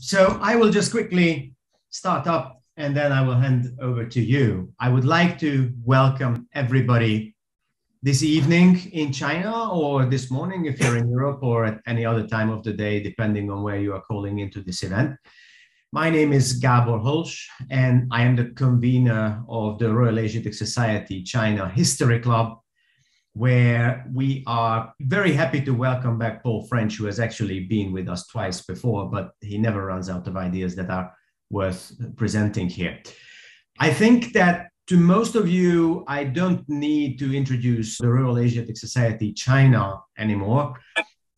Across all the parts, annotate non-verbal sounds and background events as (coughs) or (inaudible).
So I will just quickly start up and then I will hand over to you. I would like to welcome everybody this evening in China or this morning if you're in Europe or at any other time of the day, depending on where you are calling into this event. My name is Gabor Holch, and I am the convener of the Royal Asiatic Society China History Club, where we are very happy to welcome back Paul French, who has actually been with us twice before, but he never runs out of ideas that are worth presenting here. I think that to most of you, I don't need to introduce the Royal Asiatic Society China anymore.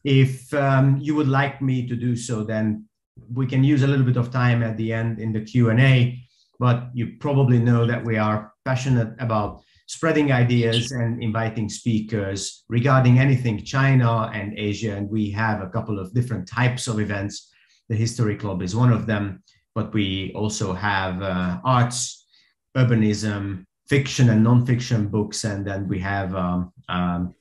If um, you would like me to do so, then we can use a little bit of time at the end in the Q&A, but you probably know that we are passionate about spreading ideas and inviting speakers regarding anything China and Asia. And we have a couple of different types of events. The History Club is one of them, but we also have uh, arts, urbanism, fiction and nonfiction books, and then we have um, um,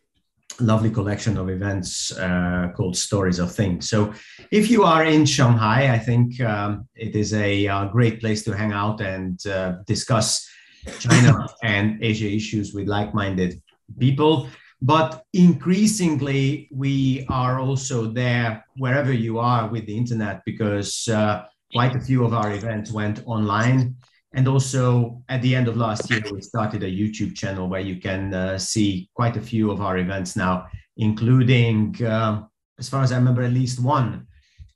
lovely collection of events uh, called Stories of Things. So, if you are in Shanghai, I think um, it is a, a, uh, great place to hang out and uh, discuss China and Asia issues with like minded people. But increasingly, we are also there wherever you are with the internet because uh, quite a few of our events went online. And also, at the end of last year, we started a YouTube channel where you can uh, see quite a few of our events now, including, uh, as far as I remember, at least one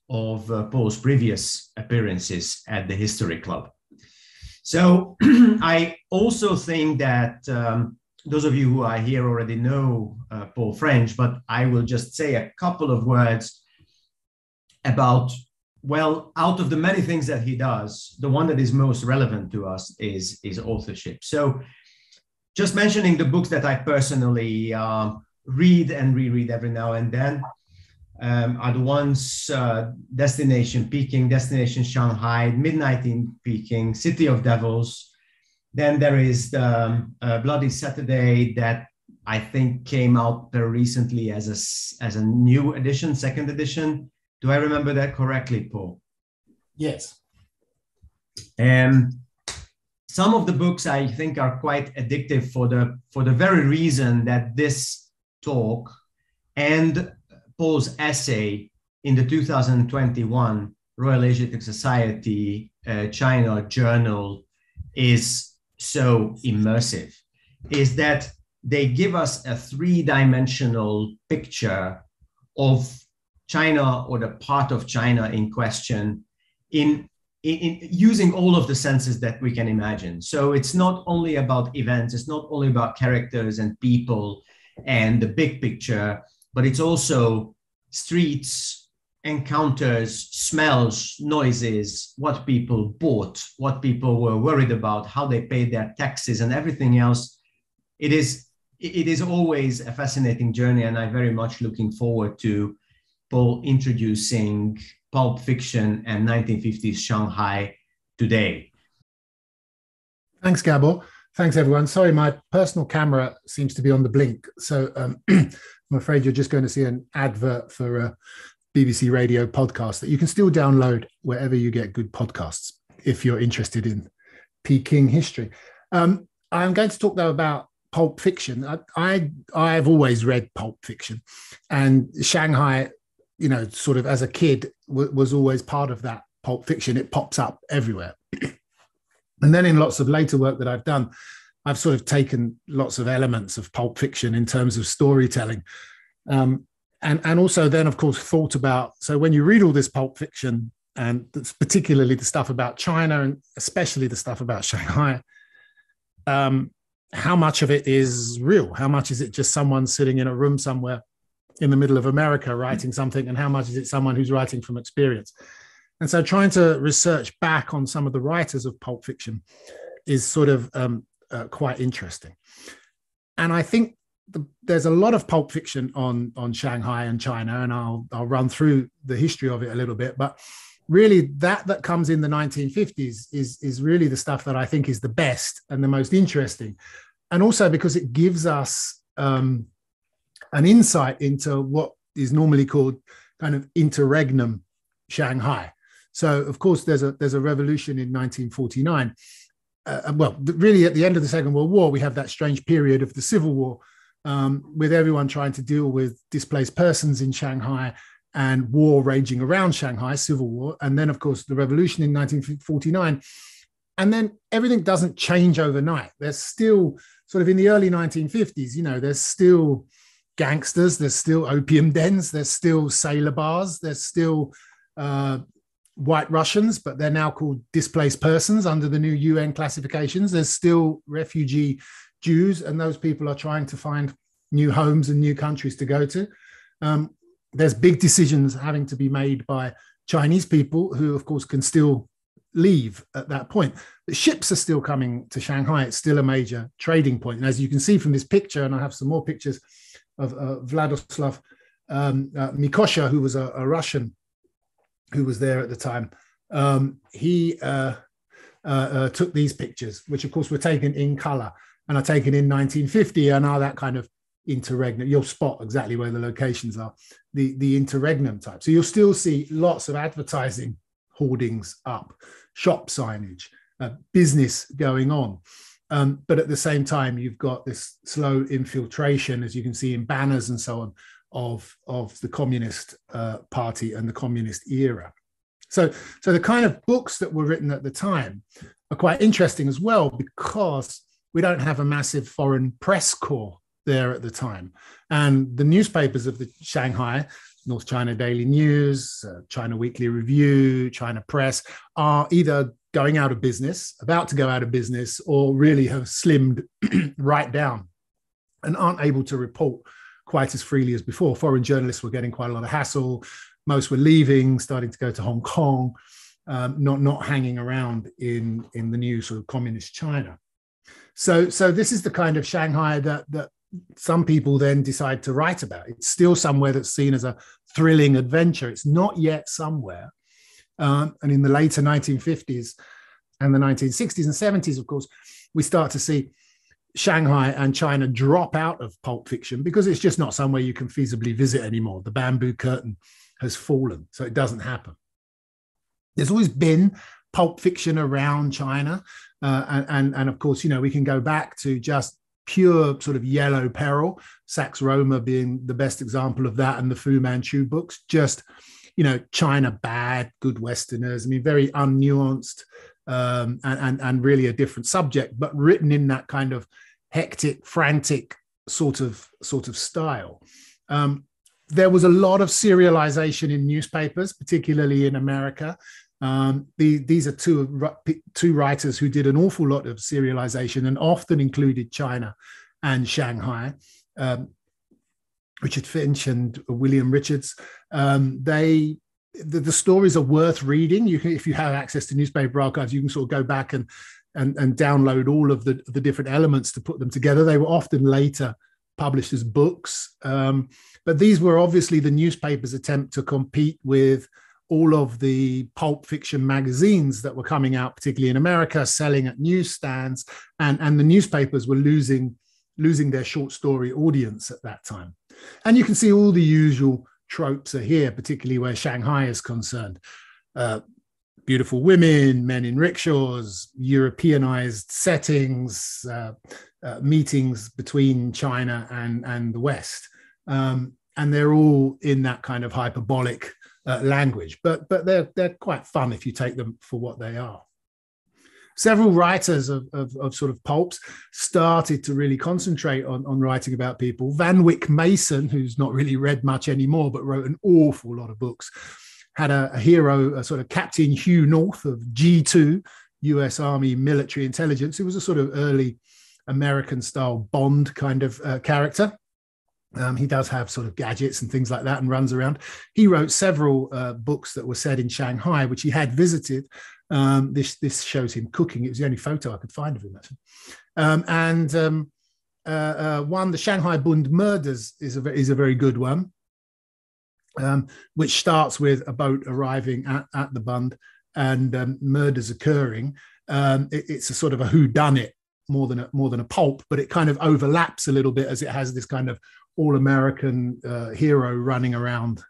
of uh, Paul's previous appearances at the History Club. So (clears throat) I also think that um, those of you who are here already know uh, Paul French, but I will just say a couple of words about, well, out of the many things that he does, the one that is most relevant to us is, is authorship. So just mentioning the books that I personally uh, read and reread every now and then um, are the ones uh, Destination Peking, Destination Shanghai, Midnight in Peking, City of Devils. Then there is the um, uh, Bloody Saturday that I think came out very recently as a, as a new edition, second edition. Do I remember that correctly, Paul? Yes. And some of the books I think are quite addictive for the for the very reason that this talk and Paul's essay in the 2021 Royal Asiatic Society uh, China Journal is so immersive is that they give us a three-dimensional picture of China or the part of China in question in, in, in, using all of the senses that we can imagine. So it's not only about events, it's not only about characters and people and the big picture, but it's also streets, encounters, smells, noises, what people bought, what people were worried about, how they paid their taxes, and everything else. It is it is always a fascinating journey, and I'm very much looking forward to Paul introducing pulp fiction and 1950s Shanghai today. Thanks, Gabor. Thanks, everyone. Sorry, my personal camera seems to be on the blink. So um, (clears throat) I'm afraid you're just going to see an advert for a BBC Radio podcast that you can still download wherever you get good podcasts if you're interested in Peking history. Um, I'm going to talk though about pulp fiction. I, I have always read pulp fiction, and Shanghai, you know, sort of as a kid w- was always part of that pulp fiction. It pops up everywhere. (clears throat) And then in lots of later work that I've done, I've sort of taken lots of elements of pulp fiction in terms of storytelling. Um, and, and also then, of course, thought about so when you read all this pulp fiction, and particularly the stuff about China and especially the stuff about (laughs) Shanghai, um, how much of it is real? How much is it just someone sitting in a room somewhere in the middle of America writing something? And how much is it someone who's writing from experience? And so trying to research back on some of the writers of pulp fiction is sort of um, uh, quite interesting. And I think the, there's a lot of pulp fiction on on Shanghai and China, and I'll I'll run through the history of it a little bit. But really, that that comes in the 1950s is is really the stuff that I think is the best and the most interesting, and also because it gives us um, an insight into what is normally called kind of interregnum Shanghai So of course there's a there's a revolution in 1949. Uh, well, really at the end of the Second World War, we have that strange period of the Civil War, um, with everyone trying to deal with displaced persons in Shanghai and war raging around Shanghai, civil war, and then of course the revolution in 1949. And then everything doesn't change overnight. There's still sort of in the early 1950s, you know, there's still gangsters, there's still opium dens, there's still sailor bars, there's still uh, white Russians, but they're now called displaced persons under the new UN classifications. There's still refugee Jews, and those people are trying to find new homes and new countries to go to. Um, there's big decisions having to be made by Chinese people who, of course, can still leave at that point. The ships are still coming to Shanghai. It's still a major trading point. And as you can see from this picture, and I have some more pictures of uh, Vladislav um, uh, Mikosha, who was a, a, Russian who was there at the time. Um, he uh, uh, uh took these pictures, which of course were taken in color and are taken in 1950 and are that kind of interregnum. You'll spot exactly where the locations are, the, the interregnum type. So you'll still see lots of advertising hoardings up, shop signage, uh, business going on. Um, but at the same time, you've got this slow infiltration, as you can see in banners and so on, of, of the Communist uh, Party and the Communist era. So, so the kind of books that were written at the time are quite interesting as well because we don't have a massive foreign press corps there at the time. And the newspapers of the Shanghai, North China Daily News, uh, China Weekly Review, China Press, are either going out of business, about to go out of business, or really have slimmed (clears throat) right down and aren't able to report quite as freely as before. Foreign journalists were getting quite a lot of hassle. Most were leaving, starting to go to Hong Kong, um, not not hanging around in in the new sort of communist China. So so this is the kind of Shanghai that that some people then decide to write about. It's still somewhere that's seen as a thrilling adventure. It's not yet somewhere. Um, and in the later 1950s and the 1960s and 70s, of course, we start to see Shanghai and China drop out of pulp fiction because it's just not somewhere you can feasibly visit anymore. The bamboo curtain has fallen, so it doesn't happen. There's always been pulp fiction around China. Uh, and, and, and of course, you know, we can go back to just pure sort of yellow peril, Sax Rohmer being the best example of that, and the Fu Manchu books, just, you know, China bad, good Westerners. I mean, very unnuanced um, and, and, and really a different subject, but written in that kind of hectic, frantic sort of sort of style. Um, there was a lot of serialization in newspapers, particularly in America. Um, the, these are two, two writers who did an awful lot of serialization and often included China and Shanghai. Um, Richard Finch and William Richards. Um, they the, the, stories are worth reading. You can, if you have access to newspaper archives, you can sort of go back and and, and download all of the, the different elements to put them together. They were often later published as books, um, but these were obviously the newspaper's attempt to compete with all of the pulp fiction magazines that were coming out, particularly in America, selling at newsstands, and, and the newspapers were losing losing their short story audience at that time. And you can see all the usual tropes are here, particularly where Shanghai is concerned. Uh, beautiful women, men in rickshaws, Europeanized settings, uh, uh, meetings between China and, and the West. Um, and they're all in that kind of hyperbolic uh, language, but but they're they're quite fun if you take them for what they are. Several writers of, of, of sort of pulps started to really concentrate on, on writing about people. Van Wyck Mason, who's not really read much anymore, but wrote an awful lot of books, had a, a hero, a sort of Captain Hugh North of G2, US Army military intelligence, who was a sort of early American style Bond kind of uh, character. Um, he does have sort of gadgets and things like that and runs around. He wrote several uh, books that were set in Shanghai, which he had visited. Um, this this shows him cooking. It was the only photo I could find of him actually. Um, and um, uh, uh, one, the Shanghai Bund murders, is a is a very good one, um, which starts with a boat arriving at, at the Bund and um, murders occurring. It, it's a sort of a who done it more than a, more than a pulp, but it kind of overlaps a little bit as it has this kind of all American uh, hero running around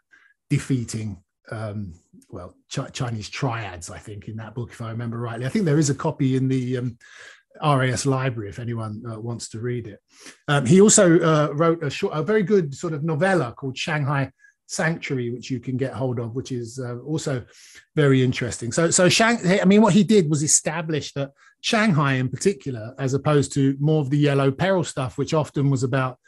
defeating um, well Ch- Chinese triads, I think, in that book, if I remember rightly. I think there is a copy in the um, RAS library if anyone uh, wants to read it. Um, he also uh, wrote a short, a very good sort of novella called Shanghai Sanctuary, which you can get hold of, which is uh, also very interesting. So, so Shang, I mean, what he did was establish that Shanghai, in particular, as opposed to more of the yellow peril stuff, which often was about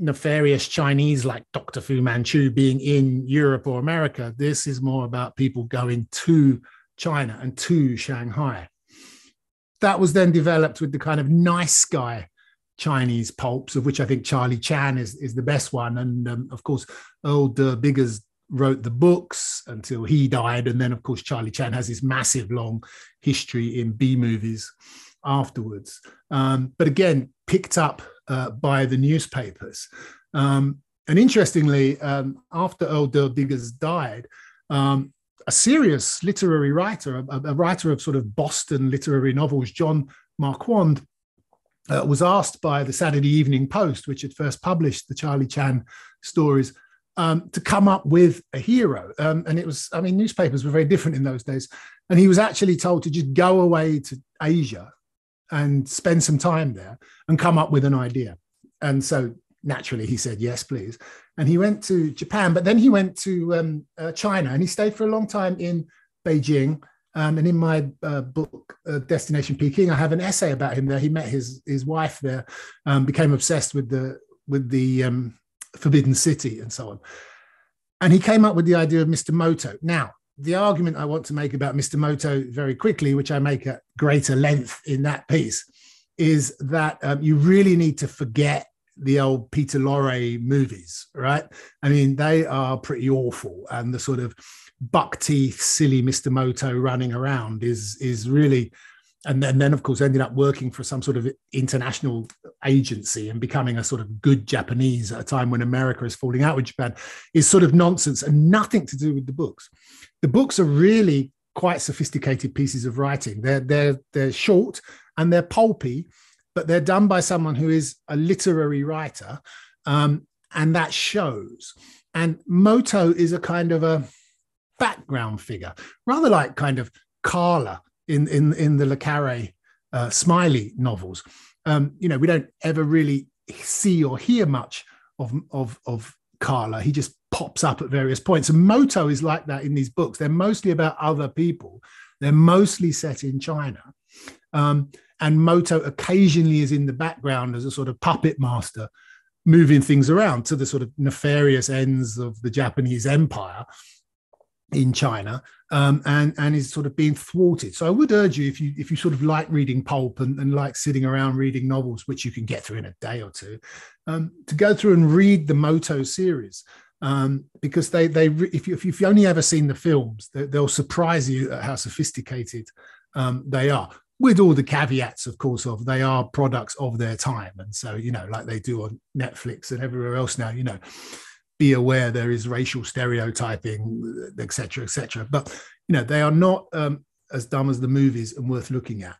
nefarious Chinese like Dr. Fu Manchu being in Europe or America. This is more about people going to China and to Shanghai. That was then developed with the kind of nice guy Chinese pulps, of which I think Charlie Chan is, is the best one. And um, of course, Earl Derr Biggers wrote the books until he died. And then, of course, Charlie Chan has this massive long history in B movies afterwards. Um, but again, picked up uh, by the newspapers. Um, and interestingly, um, after Earl Derr Biggers died, um, a serious literary writer, a, a, writer of sort of Boston literary novels, John Marquand, uh, was asked by the Saturday Evening Post, which had first published the Charlie Chan stories, um, to come up with a hero. Um, and it was, I mean, newspapers were very different in those days. And he was actually told to just go away to Asia and spend some time there and come up with an idea. And so naturally he said, yes, please. And he went to Japan, but then he went to um, uh, China and he stayed for a long time in Beijing. Um, and in my uh, book, uh, Destination Peking, I have an essay about him there. He met his his wife there, um, became obsessed with the with the um, Forbidden City and so on. And he came up with the idea of Mr. Moto. Now, the argument I want to make about Mr. Moto very quickly, which I make at greater length in that piece, is that um, you really need to forget the old Peter Lorre movies, right? I mean, they are pretty awful, and the sort of buck teeth, silly Mr. Moto running around is is really and then, then of course ended up working for some sort of international agency and becoming a sort of good Japanese at a time when America is falling out with Japan is sort of nonsense and nothing to do with the books. The books are really quite sophisticated pieces of writing. They're they're they're short and they're pulpy, but they're done by someone who is a literary writer, um, and that shows. And Moto is a kind of a background figure, rather like kind of Carla in in in the le Carre uh, Smiley novels. Um, you know, we don't ever really see or hear much of of of Carla. He just pops up at various points. And Moto is like that in these books. They're mostly about other people. They're mostly set in China. Um, and Moto occasionally is in the background as a sort of puppet master, moving things around to the sort of nefarious ends of the Japanese empire in China um, and and is sort of being thwarted. So I would urge you if you if you sort of like reading pulp and, and like sitting around reading novels, which you can get through in a day or two, um, to go through and read the Moto series. Um, because they they if you if you've only ever seen the films, they, will surprise you at how sophisticated um, they are. With all the caveats, of course, of they are products of their time, and so you know, like they do on Netflix and everywhere else now, you know, be aware there is racial stereotyping, etc., etc. But you know, they are not um, as dumb as the movies and worth looking at.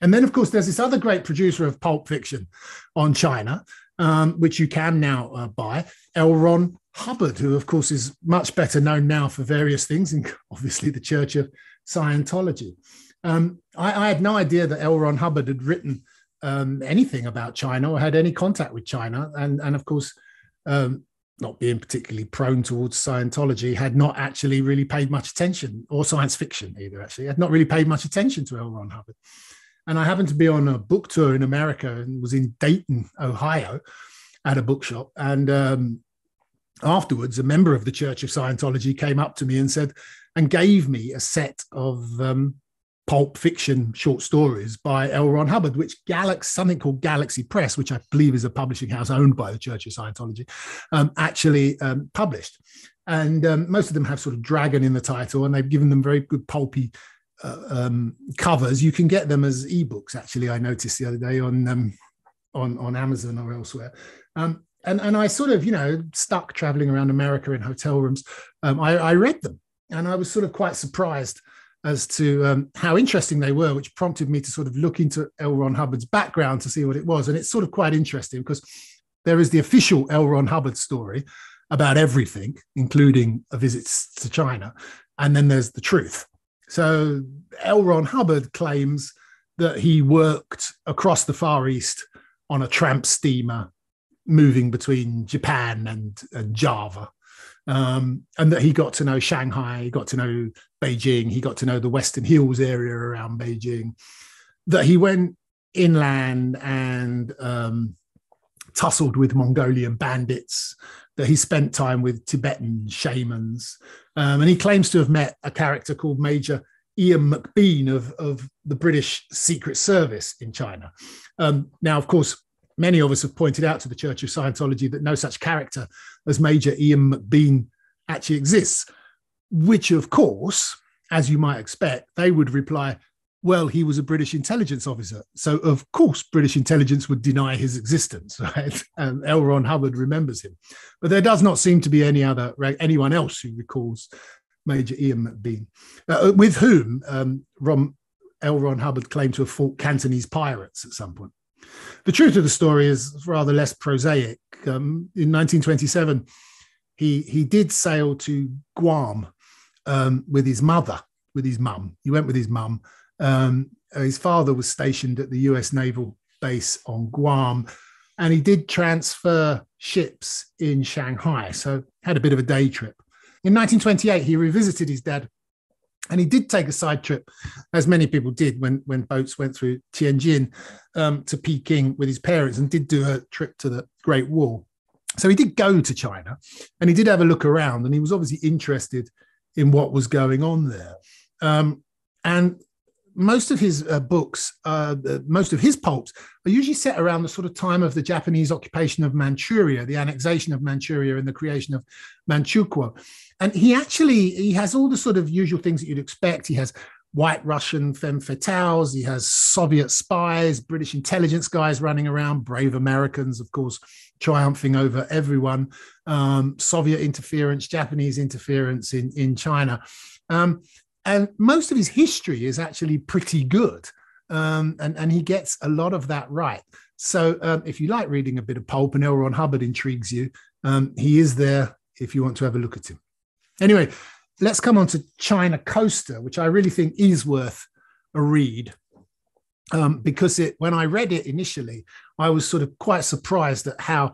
And then, of course, there's this other great producer of pulp fiction on China, um, which you can now uh, buy, L. Ron Hubbard, who, of course, is much better known now for various things, and (laughs) obviously the Church of Scientology. Um, I, I, had no idea that L. Ron Hubbard had written um, anything about China or had any contact with China. And, and of course, um, not being particularly prone towards Scientology, had not actually really paid much attention, or science fiction either, actually, had not really paid much attention to L. Ron Hubbard. And I happened to be on a book tour in America and was in Dayton, Ohio, at a bookshop. And um, afterwards, a member of the Church of Scientology came up to me and said, and gave me a set of um, pulp fiction short stories by L. Ron Hubbard, which Galaxy, something called Galaxy Press, which I believe is a publishing house owned by the Church of Scientology, um, actually um, published. And um, most of them have sort of dragon in the title, and they've given them very good pulpy uh, um, covers. You can get them as ebooks. Actually, I noticed the other day on um, on on Amazon or elsewhere. Um, and and I sort of you know stuck traveling around America in hotel rooms. I, I read them, and I was sort of quite surprised as to um, how interesting they were, which prompted me to sort of look into L. Ron Hubbard's background to see what it was. And it's sort of quite interesting because there is the official L. Ron Hubbard story about everything, including a visit to China. and then there's the truth. So L. Ron Hubbard claims that he worked across the Far East on a tramp steamer moving between Japan and, and Java. Um, and that he got to know Shanghai, he got to know Beijing, he got to know the Western Hills area around Beijing, that he went inland and um, tussled with Mongolian bandits, that he spent time with Tibetan shamans. Um, and he claims to have met a character called Major Ian McBean of, of the British Secret Service in China. Um, now, of course, many of us have pointed out to the Church of Scientology that no such character as Major Ian McBean actually exists, which, of course, as you might expect, they would reply, well, he was a British intelligence officer. So, of course, British intelligence would deny his existence, (laughs) right? And L. Ron Hubbard remembers him. But there does not seem to be any other, anyone else who recalls Major Ian McBean, uh, with whom um, Ron, L. Ron Hubbard claimed to have fought Cantonese pirates at some point. The truth of the story is rather less prosaic. Um, in 1927, he he did sail to Guam um, with his mother, with his mum. He went with his mum. Um, his father was stationed at the U.S. Naval Base on Guam, and he did transfer ships in Shanghai. So had a bit of a day trip. In 1928, he revisited his dad and he did take a side trip, as many people did when, when boats went through Tianjin um, to Peking with his parents and did do a trip to the Great Wall. So he did go to China and he did have a look around and he was obviously interested in what was going on there. Um, and most of his uh, books, uh, most of his pulps are usually set around the sort of time of the Japanese occupation of Manchuria, the annexation of Manchuria and the creation of Manchukuo and he actually he has all the sort of usual things that you'd expect. He has white Russian femme fatales. He has Soviet spies, British intelligence guys running around, brave Americans, of course, triumphing over everyone. Um, Soviet interference, Japanese interference in in China, um, and most of his history is actually pretty good. Um, and and he gets a lot of that right. So um, if you like reading a bit of pulp and L. Ron Hubbard intrigues you, um, he is there if you want to have a look at him. Anyway, let's come on to China Coaster, which I really think is worth a read. Um, because it, when I read it initially, I was sort of quite surprised at how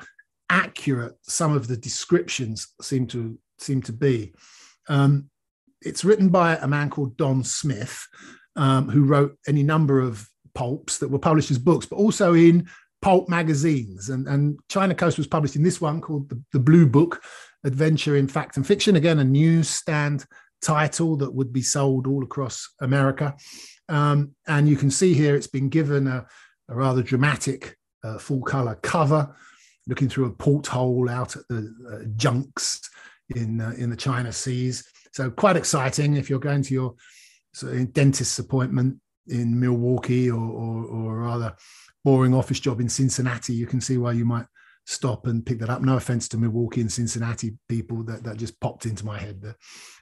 accurate some of the descriptions seem to seem to be. Um, it's written by a man called Don Smith, um, who wrote any number of pulps that were published as books, but also in pulp magazines. And, and China Coast was published in this one called the, the Blue Book, Adventure in Fact and Fiction. Again, a newsstand title that would be sold all across America. Um, and you can see here it's been given a, a rather dramatic uh, full color cover, looking through a porthole out at the uh, junks in, uh, in the China Seas. So, quite exciting if you're going to your sort of dentist's appointment in Milwaukee or, or, or rather boring office job in Cincinnati, you can see why you might stop and pick that up. No offense to Milwaukee and Cincinnati people, that, that just popped into my head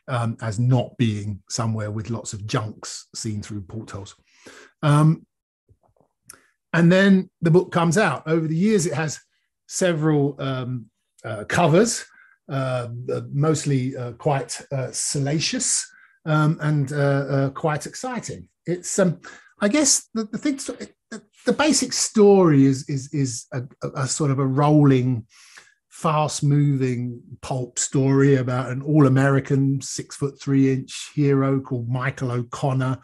um, as not being somewhere with lots of junks seen through portholes. Um, and then the book comes out. Over the years, it has several um, uh, covers, mostly uh, quite uh, salacious um, and uh, uh, quite exciting. It's, um, I guess, the, the thing the basic story is is is a, a, sort of a rolling fast moving pulp story about an all American six foot three inch hero called Michael O'Connor,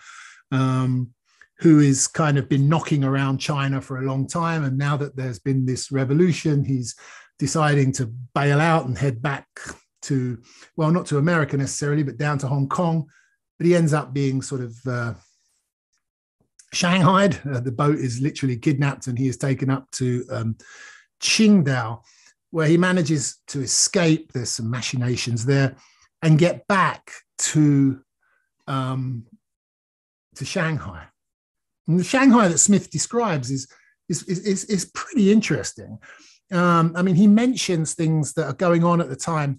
um, who has kind of been knocking around China for a long time. And now that there's been this revolution, he's deciding to bail out and head back to, well, not to America necessarily, but down to Hong Kong. But he ends up being sort of uh, shanghaied. Uh, the boat is literally kidnapped and he is taken up to um, Qingdao, where he manages to escape. There's some machinations there and get back to, um, to Shanghai. And the Shanghai that Smith describes is, is, is, is pretty interesting. Um, I mean, he mentions things that are going on at the time,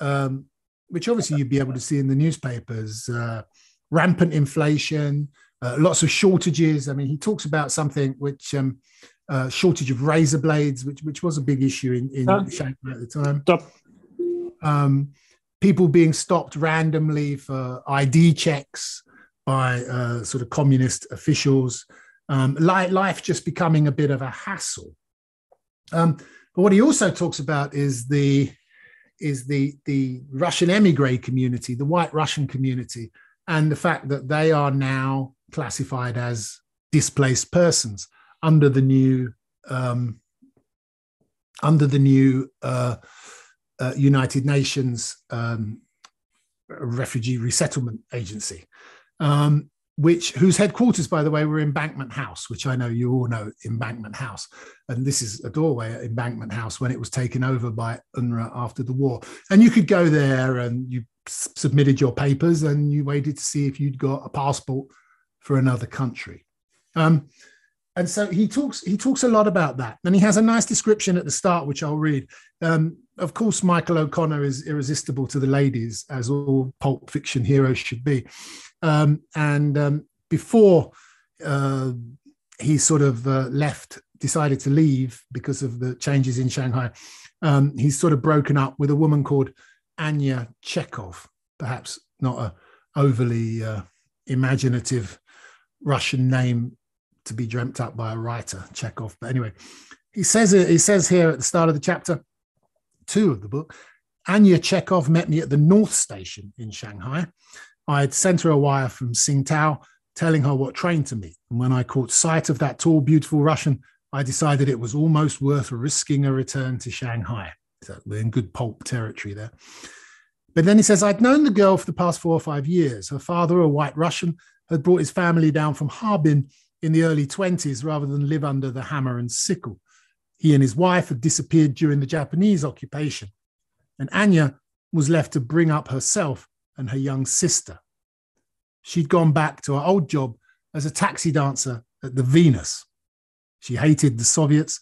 um, which obviously you'd be able to see in the newspapers uh, rampant inflation, uh, lots of shortages. I mean, he talks about something which um, uh, shortage of razor blades, which which was a big issue in, in Shanghai at the time. Um, people being stopped randomly for ID checks by uh, sort of communist officials, um, life just becoming a bit of a hassle. Um, but what he also talks about is the is the the Russian emigre community, the white Russian community, and the fact that they are now classified as displaced persons under the new um, under the new uh, uh, United Nations um, Refugee Resettlement Agency, um, which whose headquarters, by the way, were Embankment House, which I know you all know Embankment House, and this is a doorway at Embankment House when it was taken over by UNRRA after the war, and you could go there and you submitted your papers and you waited to see if you'd got a passport for another country. Um, and so he talks he talks a lot about that. And he has a nice description at the start which i'll read. Um, of course michael o'connor is irresistible to the ladies as all pulp fiction heroes should be um, and um, before uh, he sort of uh, left decided to leave because of the changes in shanghai um, he's sort of broken up with a woman called anya chekhov perhaps not a overly uh, imaginative russian name to be dreamt up by a writer, Chekhov. But anyway, he says he says here at the start of the chapter two of the book, Anya Chekhov met me at the North Station in Shanghai. I had sent her a wire from Tsingtao telling her what train to meet. And when I caught sight of that tall, beautiful Russian, I decided it was almost worth risking a return to Shanghai. So we're in good pulp territory there. But then he says, I'd known the girl for the past four or five years. Her father, a white Russian, had brought his family down from Harbin in the early 20s rather than live under the hammer and sickle. He and his wife had disappeared during the Japanese occupation, and Anya was left to bring up herself and her young sister. She'd gone back to her old job as a taxi dancer at the Venus. She hated the Soviets,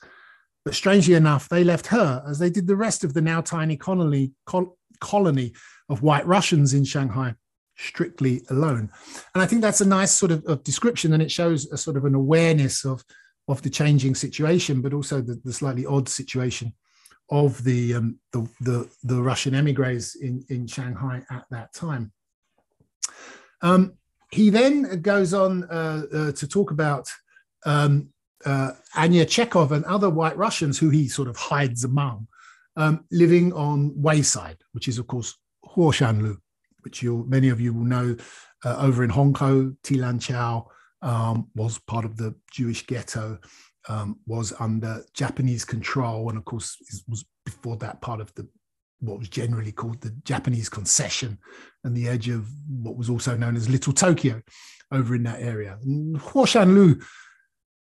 but strangely enough, they left her as they did the rest of the now tiny colony, col- colony of white Russians in Shanghai strictly alone. And I think that's a nice sort of, of, description, and it shows a sort of an awareness of of the changing situation, but also the, the slightly odd situation of the, um, the, the the Russian emigres in in Shanghai at that time. Um, he then goes on uh, uh, to talk about um, uh, Anya Chekhov and other white Russians who he sort of hides among, um, living on Wayside, which is of course Huoshanlu which many of you will know uh, over in Hongkou, Tilanqiao um, was part of the Jewish ghetto, um, was under Japanese control, and of course was before that part of the what was generally called the Japanese concession and the edge of what was also known as Little Tokyo over in that area. Huoshanlu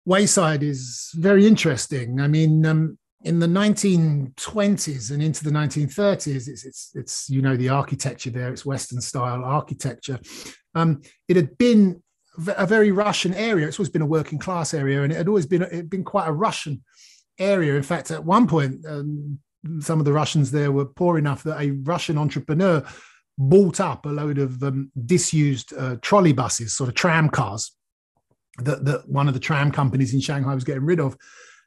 Wayside is very interesting. I mean, um, in the 1920s and into the 1930s, it's, it's, it's you know, the architecture there, it's Western style architecture. Um, it had been a very Russian area. It's always been a working class area, and it had always been it been quite a Russian area. In fact, at one point, um, some of the Russians there were poor enough that a Russian entrepreneur bought up a load of um, disused uh, trolley buses, sort of tram cars, that, that one of the tram companies in Shanghai was getting rid of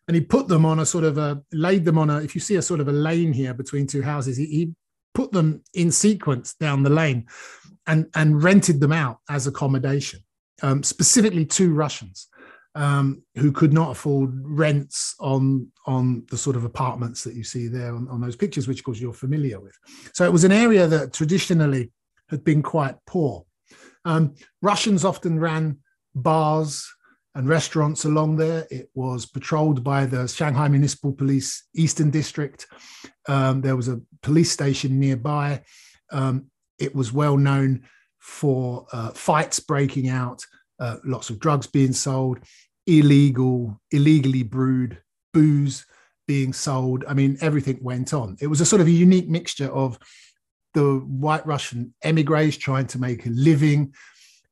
and he put them on a sort of a laid them on a if you see a sort of a lane here between two houses he, he put them in sequence down the lane and and rented them out as accommodation um, specifically two russians um, who could not afford rents on on the sort of apartments that you see there on, on those pictures which of course you're familiar with so it was an area that traditionally had been quite poor um, russians often ran bars and restaurants along there. It was patrolled by the Shanghai Municipal Police Eastern District. Um, there was a police station nearby. Um, it was well known for uh, fights breaking out, uh, lots of drugs being sold, illegal, illegally brewed booze being sold. I mean, everything went on. It was a sort of a unique mixture of the white Russian emigres trying to make a living,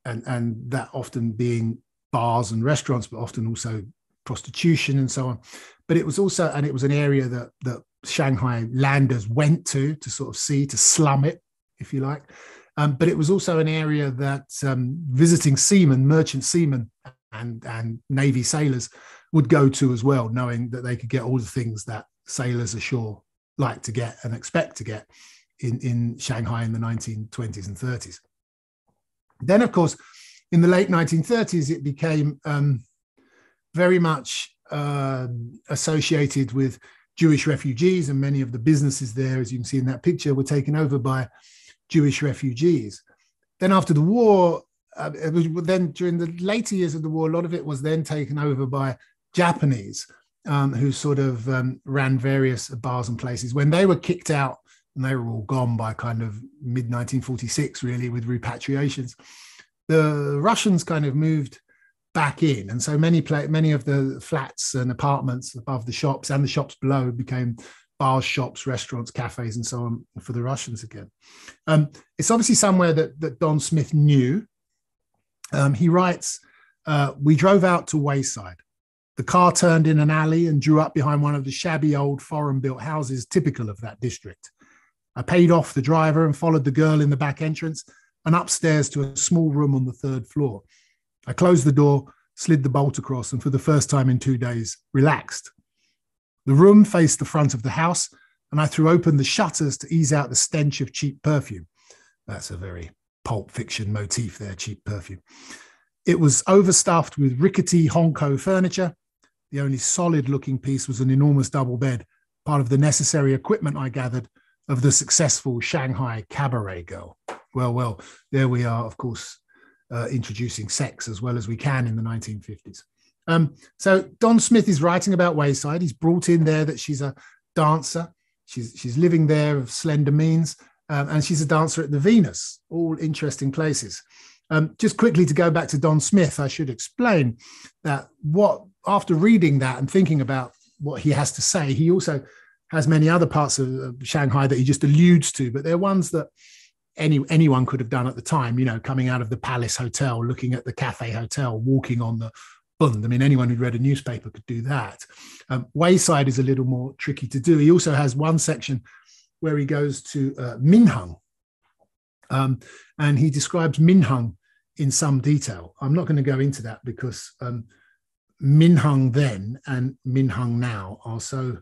and, and that often being bars and restaurants, but often also prostitution and so on. But it was also, and it was an area that that Shanghailanders went to to sort of see to slum it, if you like. Um, but it was also an area that um, visiting seamen, merchant seamen, and and navy sailors would go to as well, knowing that they could get all the things that sailors ashore like to get and expect to get in, in Shanghai in the 1920s and 30s. Then, of course, in the late 1930s, it became um, very much uh, associated with Jewish refugees, and many of the businesses there, as you can see in that picture, were taken over by Jewish refugees. Then, after the war, uh, then during the later years of the war, a lot of it was then taken over by Japanese, um, who sort of um, ran various bars and places. When they were kicked out, and they were all gone by kind of mid 1946, really, with repatriations, the Russians kind of moved back in, and so many play, many of the flats and apartments above the shops and the shops below became bars, shops, restaurants, cafes, and so on for the Russians again. Um, it's obviously somewhere that, that Don Smith knew. Um, he writes, uh, We drove out to Wayside. The car turned in an alley and drew up behind one of the shabby old foreign built houses typical of that district. I paid off the driver and followed the girl in the back entrance and upstairs to a small room on the third floor. I closed the door, slid the bolt across, and for the first time in two days, relaxed. The room faced the front of the house, and I threw open the shutters to ease out the stench of cheap perfume. That's a very pulp fiction motif there, cheap perfume. It was overstuffed with rickety Hongkou furniture the only solid looking piece was an enormous double bed, part of the necessary equipment, I gathered, of the successful Shanghai cabaret girl. Well, well, there we are, of course, uh, introducing sex as well as we can in the 1950s. Um, so Don Smith is writing about Wayside. He's brought in there that she's a dancer. She's, she's living there of slender means, um, and she's a dancer at the Venus, all interesting places. Um, just quickly to go back to Don Smith, I should explain that what after reading that and thinking about what he has to say, he also has many other parts of, Shanghai that he just alludes to, but they're ones that any anyone could have done at the time. You know, coming out of the Palace Hotel, looking at the Cathay Hotel, walking on the Bund. I mean, anyone who'd read a newspaper could do that. Um, Wayside is a little more tricky to do. He also has one section where he goes to uh, Minhang, um, and he describes Minhang in some detail. I'm not going to go into that because um, Minhang then and Minhang now are so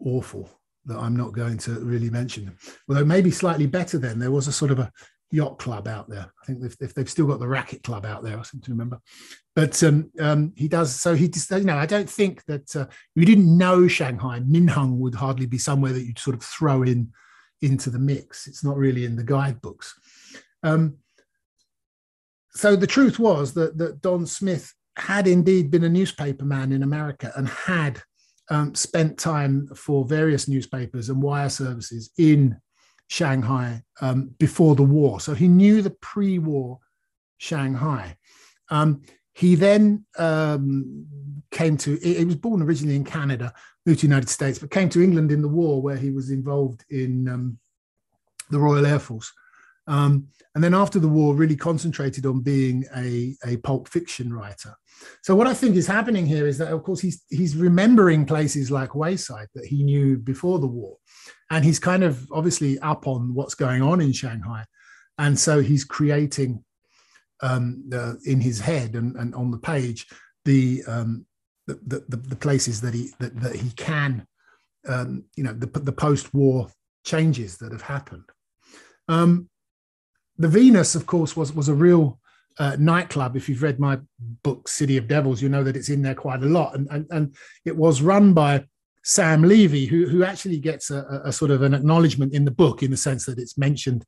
awful that I'm not going to really mention them. Although maybe slightly better then. There was a sort of a yacht club out there. I think if, if they've still got the racket club out there, I seem to remember. But um, um, he does. So he just, you know, I don't think that uh, you didn't know Shanghai. Minhang would hardly be somewhere that you'd sort of throw in into the mix. It's not really in the guidebooks. Um, so the truth was that, that Don Smith had indeed been a newspaper man in America and had um, spent time for various newspapers and wire services in Shanghai um, before the war. So he knew the pre war Shanghai. Um, he then um, came to, he was born originally in Canada, moved to the United States, but came to England in the war where he was involved in um, the Royal Air Force. Um, and then after the war, really concentrated on being a, a pulp fiction writer. So what I think is happening here is that, of course, he's he's remembering places like Wayside that he knew before the war, and he's kind of obviously up on what's going on in Shanghai, and so he's creating um, the, in his head and, and on the page the, um, the, the, the places that he that, that he can, um, you know, the the post-war changes that have happened. Um, the Venus, of course, was was a real uh, nightclub. If you've read my book City of Devils, you know that it's in there quite a lot, and and, and it was run by Sam Levy, who who actually gets a, a, sort of an acknowledgement in the book in the sense that it's mentioned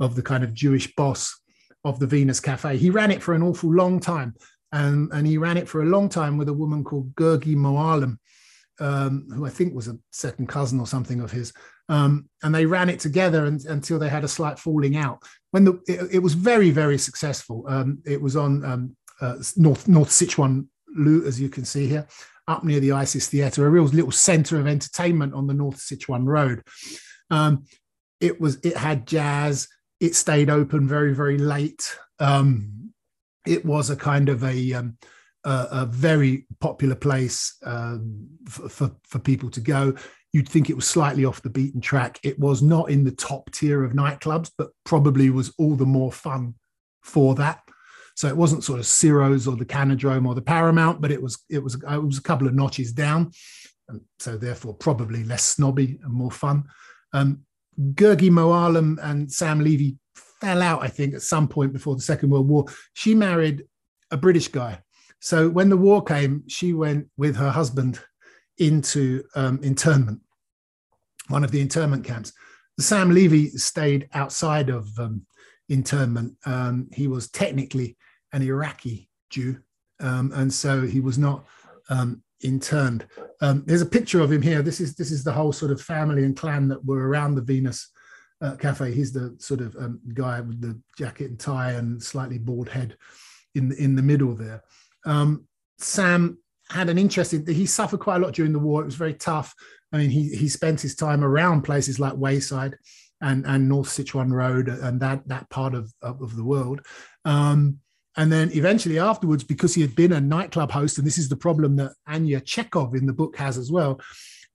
of the kind of Jewish boss of the Venus Cafe. He ran it for an awful long time, and and he ran it for a long time with a woman called Gergi Moalem, um, who I think was a second cousin or something of his. Um, and they ran it together and, until they had a slight falling out. When the, it, it was very, very successful. Um, it was on um, uh, North North Sichuan Lu, as you can see here, up near the Isis Theatre, a real little centre of entertainment on the North Sichuan Road. Um, it was it had jazz. It stayed open very, very late. Um, it was a kind of a um, a, a very popular place um, for, for, for people to go. You'd think it was slightly off the beaten track. It was not in the top tier of nightclubs, but probably was all the more fun for that. So it wasn't sort of Ciro's or the Canidrome or the Paramount, but it was it was it was a couple of notches down, and so therefore probably less snobby and more fun. Um, Gurgi Moallem and Sam Levy fell out, I think, at some point before the Second World War. She married a British guy. So when the war came, she went with her husband into um, internment, one of the internment camps. Sam Levy stayed outside of um, internment. Um, he was technically an Iraqi Jew, um, and so he was not um, interned. Um, there's a picture of him here. This is this is the whole sort of family and clan that were around the Venus uh, Cafe. He's the sort of um, guy with the jacket and tie and slightly bald head in the, in the middle there. Um, Sam had an interest in. He suffered quite a lot during the war. It was very tough. I mean, he he spent his time around places like Wayside and and North Sichuan Road and that that part of of, the world. Um, and then eventually afterwards, because he had been a nightclub host, and this is the problem that Anya Chekhov in the book has as well,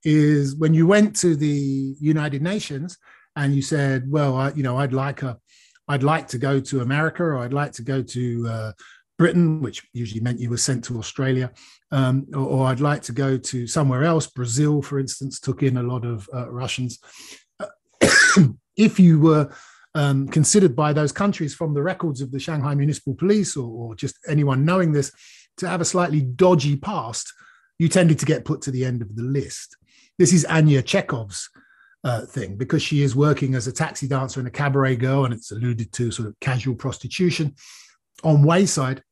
is when you went to the United Nations and you said, well, I, you know, I'd like a, I'd like to go to America or I'd like to go to uh, Britain, which usually meant you were sent to Australia, um, or, or, I'd like to go to somewhere else. Brazil, for instance, took in a lot of uh, Russians. (coughs) if you were um, considered by those countries from the records of the Shanghai Municipal Police or, or, just anyone knowing this to have a slightly dodgy past, you tended to get put to the end of the list. This is Anya Chekhov's uh, thing because she is working as a taxi dancer and a cabaret girl, and it's alluded to sort of casual prostitution. On Wayside,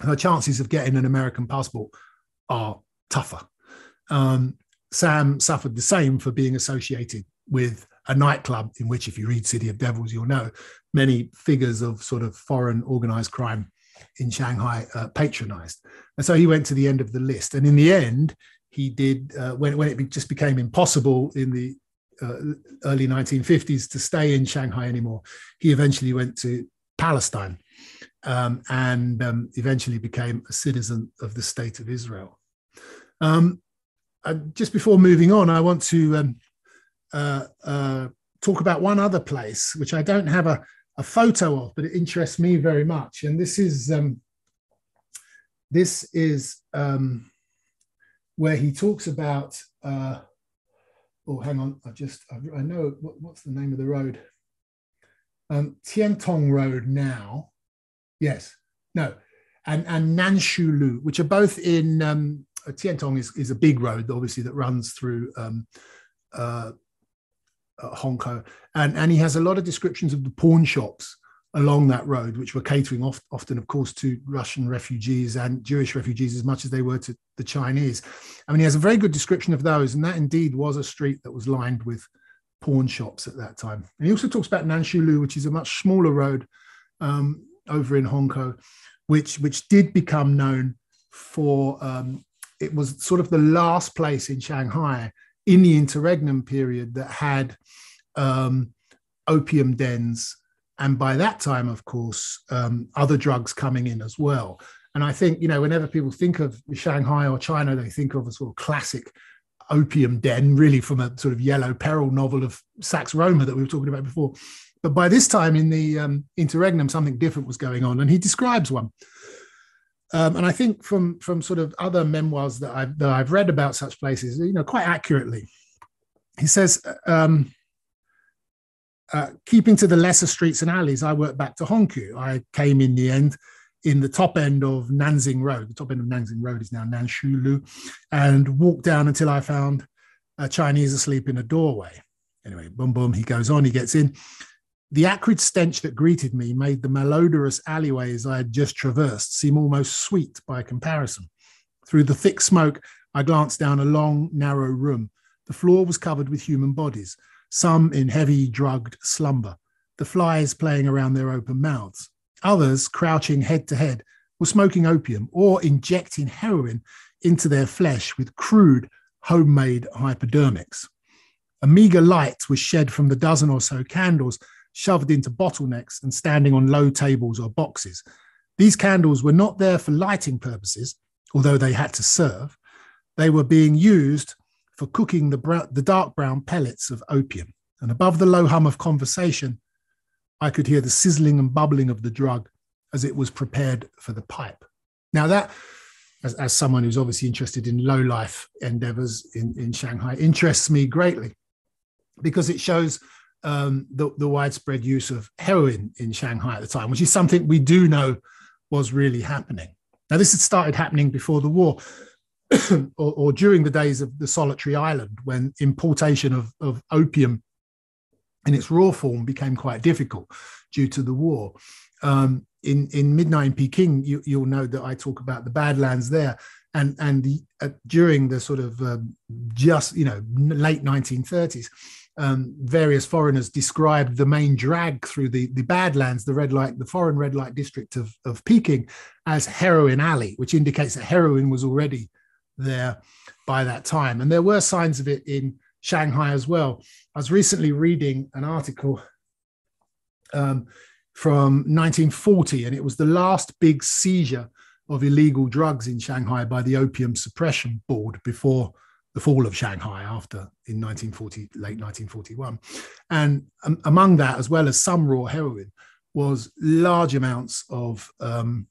her chances of getting an American passport are tougher. Um, Sam suffered the same for being associated with a nightclub in which, if you read City of Devils, you'll know many figures of sort of foreign organized crime in Shanghai uh, patronized. And so he went to the end of the list. And in the end, he did, uh, when, when it just became impossible in the uh, early 1950s to stay in Shanghai anymore, he eventually went to Palestine um, and um, eventually became a citizen of the state of Israel. Um, just before moving on, I want to um, uh, uh, talk about one other place, which I don't have a, a, photo of, but it interests me very much. And this is um, this is um, where he talks about. Uh, oh, hang on, I just I, I know what, what's the name of the road. Um, Tiantong Road now. Yes, no, and and Nanshulu, which are both in um, Tiantong is, is a big road, obviously that runs through um, uh, uh, Hongkou, and and he has a lot of descriptions of the pawn shops along that road, which were catering oft, often, of course, to Russian refugees and Jewish refugees as much as they were to the Chinese. I mean, he has a very good description of those, and that indeed was a street that was lined with pawn shops at that time. And he also talks about Nanshulu, which is a much smaller road um, over in Hongkou, which which did become known for. Um, it was sort of the last place in Shanghai in the interregnum period that had um, opium dens. And by that time, of course, um, other drugs coming in as well. And I think, you know, whenever people think of Shanghai or China, they think of a sort of classic opium den, really from a sort of yellow peril novel of Sax Rohmer that we were talking about before. But by this time in the um, interregnum, something different was going on. And he describes one. Um, and I think from from sort of other memoirs that I've that I've read about such places, you know, quite accurately, he says, um, uh, keeping to the lesser streets and alleys, I worked back to Hongkou. I came in the end in the top end of Nanxing Road. The top end of Nanxing Road is now Nanshulu, and walked down until I found a Chinese asleep in a doorway. Anyway, boom, boom, he goes on, he gets in. The acrid stench that greeted me made the malodorous alleyways I had just traversed seem almost sweet by comparison. Through the thick smoke, I glanced down a long, narrow room. The floor was covered with human bodies, some in heavy, drugged slumber, the flies playing around their open mouths. Others, crouching head to head, were smoking opium or injecting heroin into their flesh with crude, homemade hypodermics. A meager light was shed from the dozen or so candles shoved into bottlenecks and standing on low tables or boxes. These candles were not there for lighting purposes, although they had to serve. They were being used for cooking the, the dark brown pellets of opium. And above the low hum of conversation, I could hear the sizzling and bubbling of the drug as it was prepared for the pipe. Now, that, as, as someone who's obviously interested in low life endeavors in, in Shanghai, interests me greatly because it shows um, the, the widespread use of heroin in Shanghai at the time, which is something we do know was really happening. Now, this had started happening before the war. (clears throat) or, or, during the days of the solitary island when importation of, of opium in its raw form became quite difficult due to the war. Um, in in Midnight in Peking, you, will know that I talk about the Badlands there, and and the, uh, during the sort of uh, just you know late 1930s, um, various foreigners described the main drag through the, the Badlands, the red light, the foreign red light district of, of Peking, as Heroin Alley, which indicates that heroin was already there by that time. And there were signs of it in Shanghai as well. I was recently reading an article um, from 1940, and it was the last big seizure of illegal drugs in Shanghai by the Opium Suppression Board before the fall of Shanghai after in 1940, late 1941. And um, among that, as well as some raw heroin, was large amounts of, um,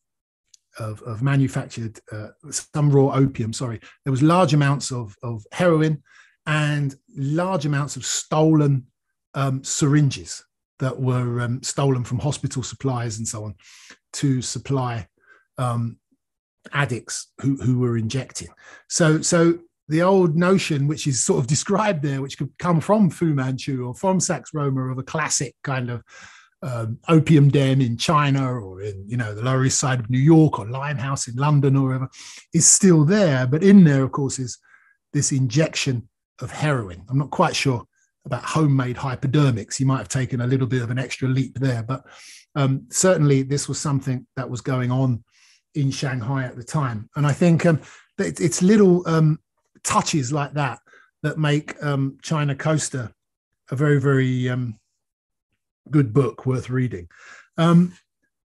of, of, manufactured, uh, some raw opium, sorry. There was large amounts of, of heroin and large amounts of stolen um, syringes that were um, stolen from hospital supplies and so on to supply um, addicts who, who were injecting. So, so the old notion, which is sort of described there, which could come from Fu Manchu or from Sax Rohmer of a classic kind of um, opium den in China or in you know the Lower East Side of New York or Limehouse in London or wherever, is still there. But in there, of course, is this injection of heroin. I'm not quite sure about homemade hypodermics. You might have taken a little bit of an extra leap there, but um, certainly this was something that was going on in Shanghai at the time. And I think um, it's little um, touches like that that make um, China Coaster a very, very um, good book worth reading. Um,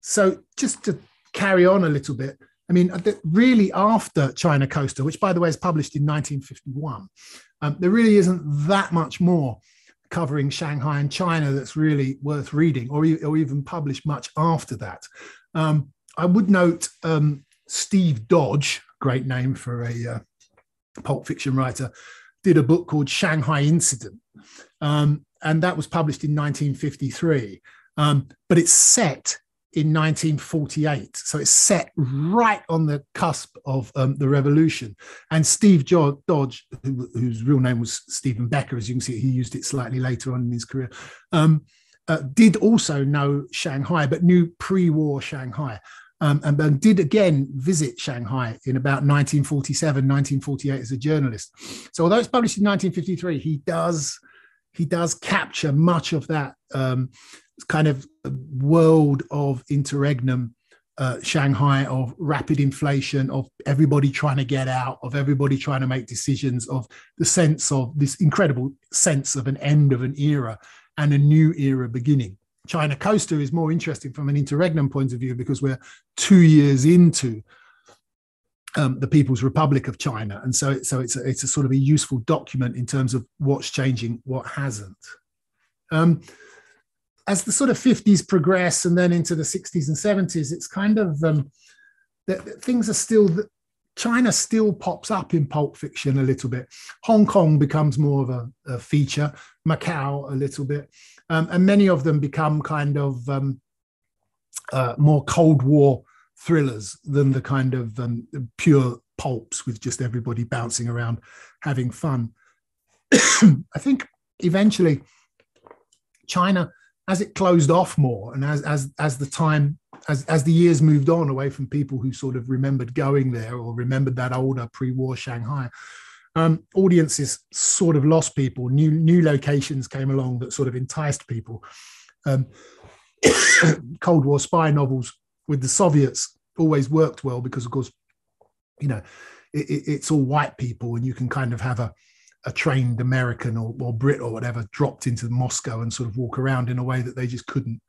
so just to carry on a little bit, I mean, really after China Coaster, which by the way is published in 1951, um, there really isn't that much more covering Shanghai and China that's really worth reading or, or even published much after that. Um, I would note um, Steve Dodge, great name for a uh, pulp fiction writer, did a book called Shanghai Incident. Um, and that was published in 1953. Um, but it's set in 1948. So it's set right on the cusp of um, the revolution. And Steve Dodge, who, whose real name was Stephen Becker, as you can see, he used it slightly later on in his career, um, uh, did also know Shanghai, but knew pre war Shanghai um, and, and, did again visit Shanghai in about 1947, 1948 as a journalist. So although it's published in 1953, he does he does capture much of that um, kind of world of interregnum uh, Shanghai of rapid inflation, of everybody trying to get out, of everybody trying to make decisions, of the sense of this incredible sense of an end of an era and a new era beginning. China Coaster is more interesting from an interregnum point of view because we're two years into um, the People's Republic of China, and so so it's a, it's a sort of a useful document in terms of what's changing, what hasn't. Um, as the sort of 50s progress and then into the 60s and 70s, it's kind of um, that, that things are still China still pops up in pulp fiction a little bit. Hong Kong becomes more of a, a feature, Macau a little bit um, and many of them become kind of um, uh, more Cold War thrillers than the kind of um, pure pulps with just everybody bouncing around having fun. (coughs) I think eventually China, as it closed off more, and as as as the time as as the years moved on away from people who sort of remembered going there or remembered that older pre-war Shanghai, um, audiences sort of lost people. New new locations came along that sort of enticed people. Um, (coughs) Cold War spy novels with the Soviets always worked well because, of course, you know, it, it, it's all white people, and you can kind of have a a trained American or, or Brit or whatever dropped into Moscow and sort of walk around in a way that they just couldn't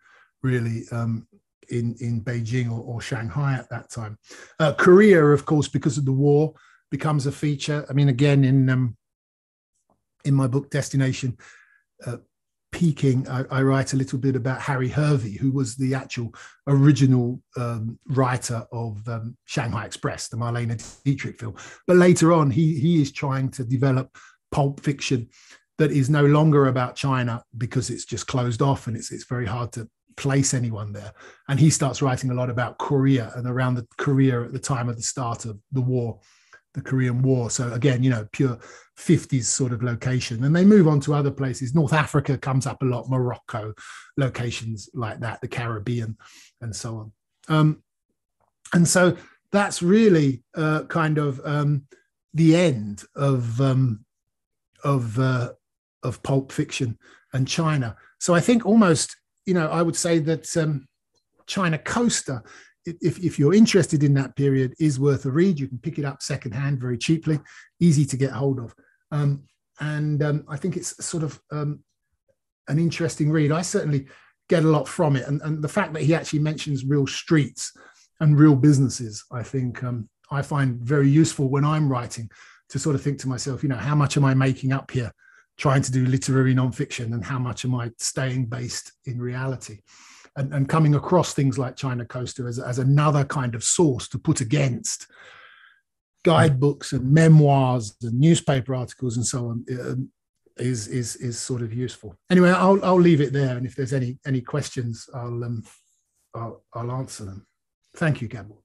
really um, in in Beijing or, or, Shanghai at that time. Uh, Korea, of course, because of the war, becomes a feature. I mean, again, in um, in my book Destination uh, Peking, I, I, write a little bit about Harry Hervey, who was the actual original um, writer of um, Shanghai Express, the Marlene Dietrich film. But later on, he he is trying to develop pulp fiction that is no longer about China because it's just closed off and it's it's very hard to place anyone there. And he starts writing a lot about Korea and around the Korea at the time of the start of the war, the Korean War. So again, you know, pure 50s sort of location. And they move on to other places. North Africa comes up a lot, Morocco, locations like that, the Caribbean, and so on. Um, and so that's really uh, kind of um, the end of um, of uh, of pulp fiction and China. So I think almost, you know, I would say that um, China Coaster, if, if you're interested in that period, is worth a read. You can pick it up secondhand very cheaply, easy to get hold of. Um, and um, I think it's sort of um, an interesting read. I certainly get a lot from it. And, and the fact that he actually mentions real streets and real businesses, I think um, I find very useful when I'm writing to sort of think to myself, you know, how much am I making up here trying to do literary nonfiction and how much am I staying based in reality? And, and coming across things like China Coaster as, as another kind of source to put against guidebooks and memoirs and newspaper articles and so on um, is is is sort of useful. Anyway, I'll I'll leave it there, and if there's any any questions, I'll um I'll, I'll answer them. Thank you, Gabor.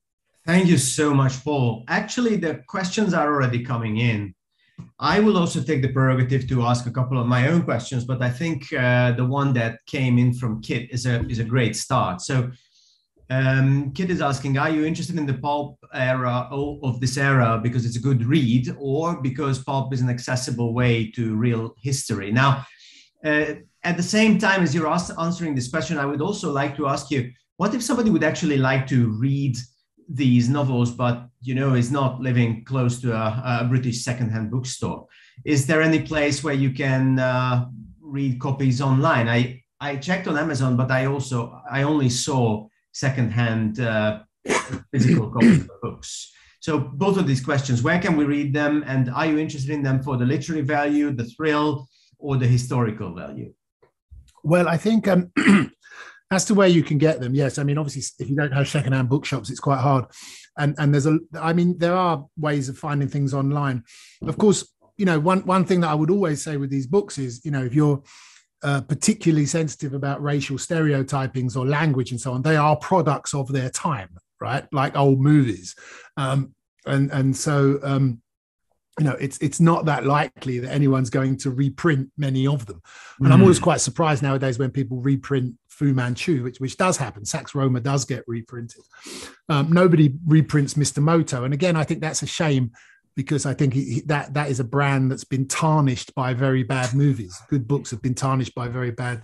Thank you so much, Paul. Actually, the questions are already coming in. I will also take the prerogative to ask a couple of my own questions, but I think uh, the one that came in from Kit is a is a great start. So um, Kit is asking, are you interested in the pulp era of this era because it's a good read or because pulp is an accessible way to real history? Now, uh, at the same time as you're answering this question, I would also like to ask you, what if somebody would actually like to read these novels, but you know is not living close to a, a British secondhand bookstore? Is there any place where you can uh, read copies online? I I checked on Amazon, but I also I only saw secondhand uh, (clears throat) physical copies of books. So both of these questions, where can we read them? And are you interested in them for the literary value, the thrill, or the historical value? Well, I think um, (clears throat) as to where you can get them, yes. I mean, obviously, if you don't have secondhand bookshops, it's quite hard. And and there's a, I mean, there are ways of finding things online. Of course, you know, one one thing that I would always say with these books is, you know, if you're uh, particularly sensitive about racial stereotypings or language and so on. They are products of their time, right? Like old movies, um, and and so um, you know it's it's not that likely that anyone's going to reprint many of them. And mm. I'm always hmm. quite surprised nowadays when people reprint Fu Manchu, which, which does happen. Sax Rohmer does get reprinted. Um, nobody reprints Mr. Moto, and again, I think that's a shame because I think he, that that is a brand that's been tarnished by very bad movies. Good books have been tarnished by very bad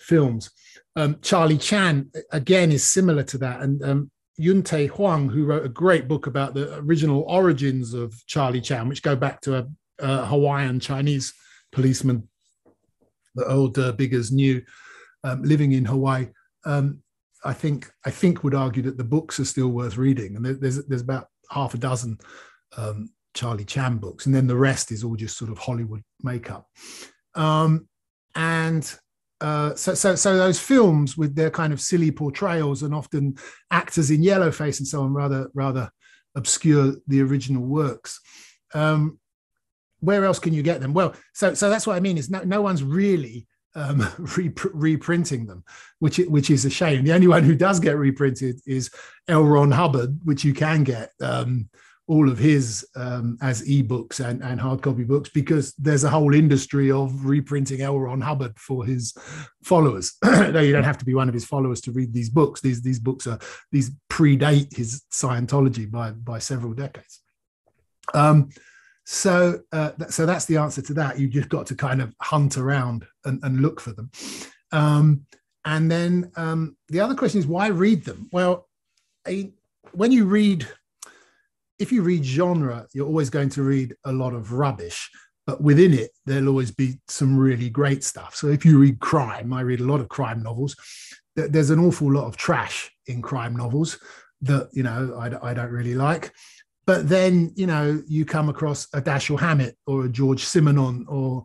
films. Um, Charlie Chan again is similar to that, and um, Yunte Huang, who wrote a great book about the original origins of Charlie Chan, which go back to a, a Hawaiian Chinese policeman that old uh, Biggers knew, um, living in Hawaii. Um, I think I think would argue that the books are still worth reading, and there's there's about half a dozen um, Charlie Chan books, and then the rest is all just sort of Hollywood makeup. Um, and uh, so, so, so those films with their kind of silly portrayals and often actors in yellow face and so on, rather, rather obscure the original works. Um, where else can you get them? Well, so, so that's what I mean is no, no one's really um, (laughs) reprinting them, which which is a shame. The only one who does get reprinted is L. Ron Hubbard, which you can get. Um, all of his um, as ebooks and, and hard copy books because there's a whole industry of reprinting L. Ron Hubbard for his followers. (clears throat) no, you don't have to be one of his followers to read these books. These these books are these predate his Scientology by by several decades. Um, so uh, so that's the answer to that. You've just got to kind of hunt around and, and look for them. Um, and then um, the other question is why read them? Well, I, when you read if you read genre, you're always going to read a lot of rubbish, but within it, there'll always be some really great stuff. So if you read crime, I read a lot of crime novels. There's an awful lot of trash in crime novels that, you know, I, I don't really like. But then, you know, you come across a Dashiell Hammett or a George Simenon or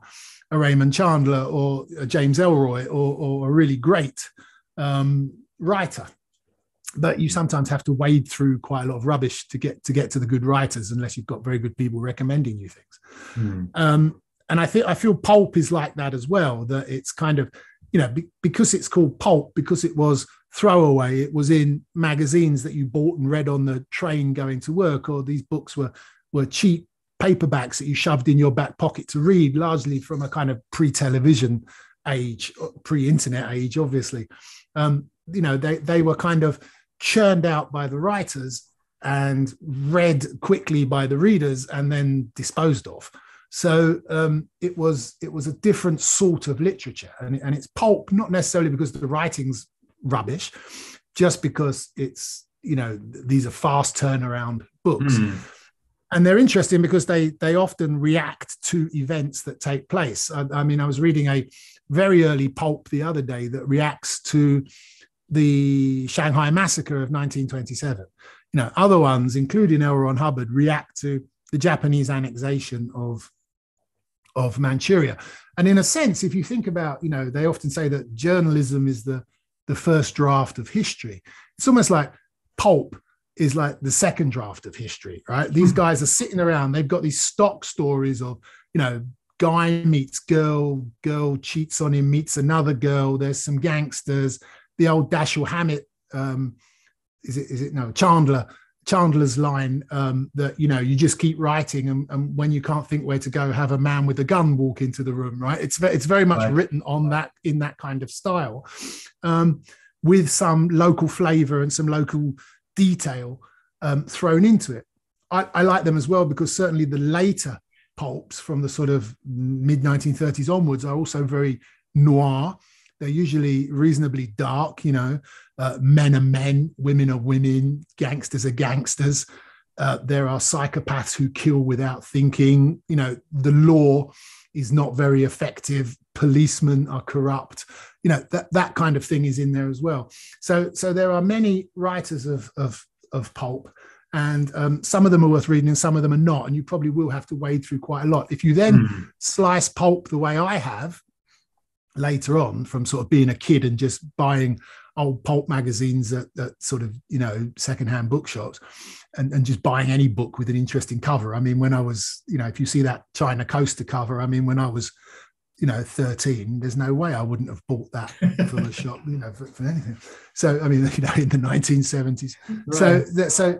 a Raymond Chandler or a James Ellroy or, or a really great um, writer but you sometimes have to wade through quite a lot of rubbish to get to get to the good writers unless you've got very good people recommending you things mm. um, and I think I feel pulp is like that as well. That it's kind of you know be, because it's called pulp because it was throwaway. It was in magazines that you bought and read on the train going to work, or these books were were cheap paperbacks that you shoved in your back pocket to read, largely from a kind of pre-television age, pre-internet age, obviously. Um, you know, they they were kind of churned out by the writers and read quickly by the readers and then disposed of. So um, it was it was a different sort of literature, and, and it's pulp not necessarily because the writing's rubbish, just because it's you know these are fast turnaround books. Mm. And they're interesting because they they often react to events that take place. I, I mean, I was reading a very early pulp the other day that reacts to the Shanghai massacre of 1927. You know, other ones, including L. Ron Hubbard, react to the Japanese annexation of of Manchuria. And in a sense, if you think about, you know, they often say that journalism is the the first draft of history. It's almost like pulp is like the second draft of history, right? These hmm. guys are sitting around, they've got these stock stories of, you know, guy meets girl, girl cheats on him, meets another girl, there's some gangsters, the old Dashiell Hammett, um, is it, is it, no, Chandler Chandler's line um, that you know you just keep writing, and, and, when you can't think where to go, have a man with a gun walk into the room. Right? It's it's very much right. written on that in that kind of style, um, with some local flavour and some local detail um, thrown into it. I, I like them as well because certainly the later pulps from the sort of mid 1930s onwards are also very noir they're usually reasonably dark, you know. Uh, men are men, women are women, gangsters are gangsters. Uh, there are psychopaths who kill without thinking. You know, the law is not very effective. Policemen are corrupt. You know, that, that kind of thing is in there as well. So, so there are many writers of, of, of pulp and um, some of them are worth reading and some of them are not and you probably will have to wade through quite a lot if you then mm. slice pulp the way i have later on from sort of being a kid and just buying old pulp magazines at, at sort of you know secondhand bookshops and, and just buying any book with an interesting cover. I mean when i was you know if you see that china coaster cover i mean when i was you know 13 there's no way i wouldn't have bought that (laughs) from a shop you know for, for, anything. So i mean (laughs) you know in the 1970s right. so that so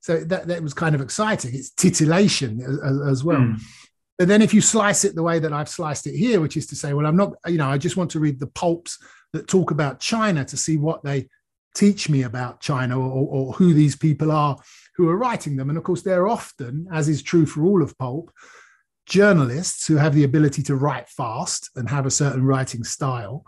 so that, that was kind of exciting. It's titillation as, as well. Mm. But then if you slice it the way that I've sliced it here, which is to say, well, I'm not, you know, I just want to read the pulps that talk about China to see what they teach me about China or, or who these people are who are writing them. And of course, they're often, as is true for all of pulp, journalists who have the ability to write fast and have a certain writing style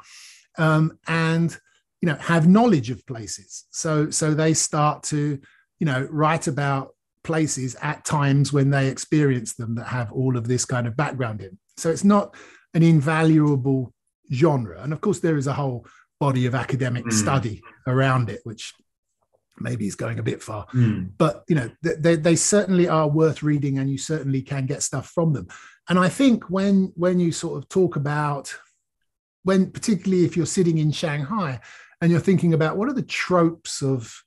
um, and you know have knowledge of places so so they start to you know write about places at times when they experience them that have all of this kind of background in. So it's not an invaluable genre. And of course, there is a whole body of academic mm. study around it, which maybe is going a bit far. Mm. But you know, they, they certainly are worth reading, and you certainly can get stuff from them. And I think when when you sort of talk about when, particularly if you're sitting in Shanghai and you're thinking about what are the tropes of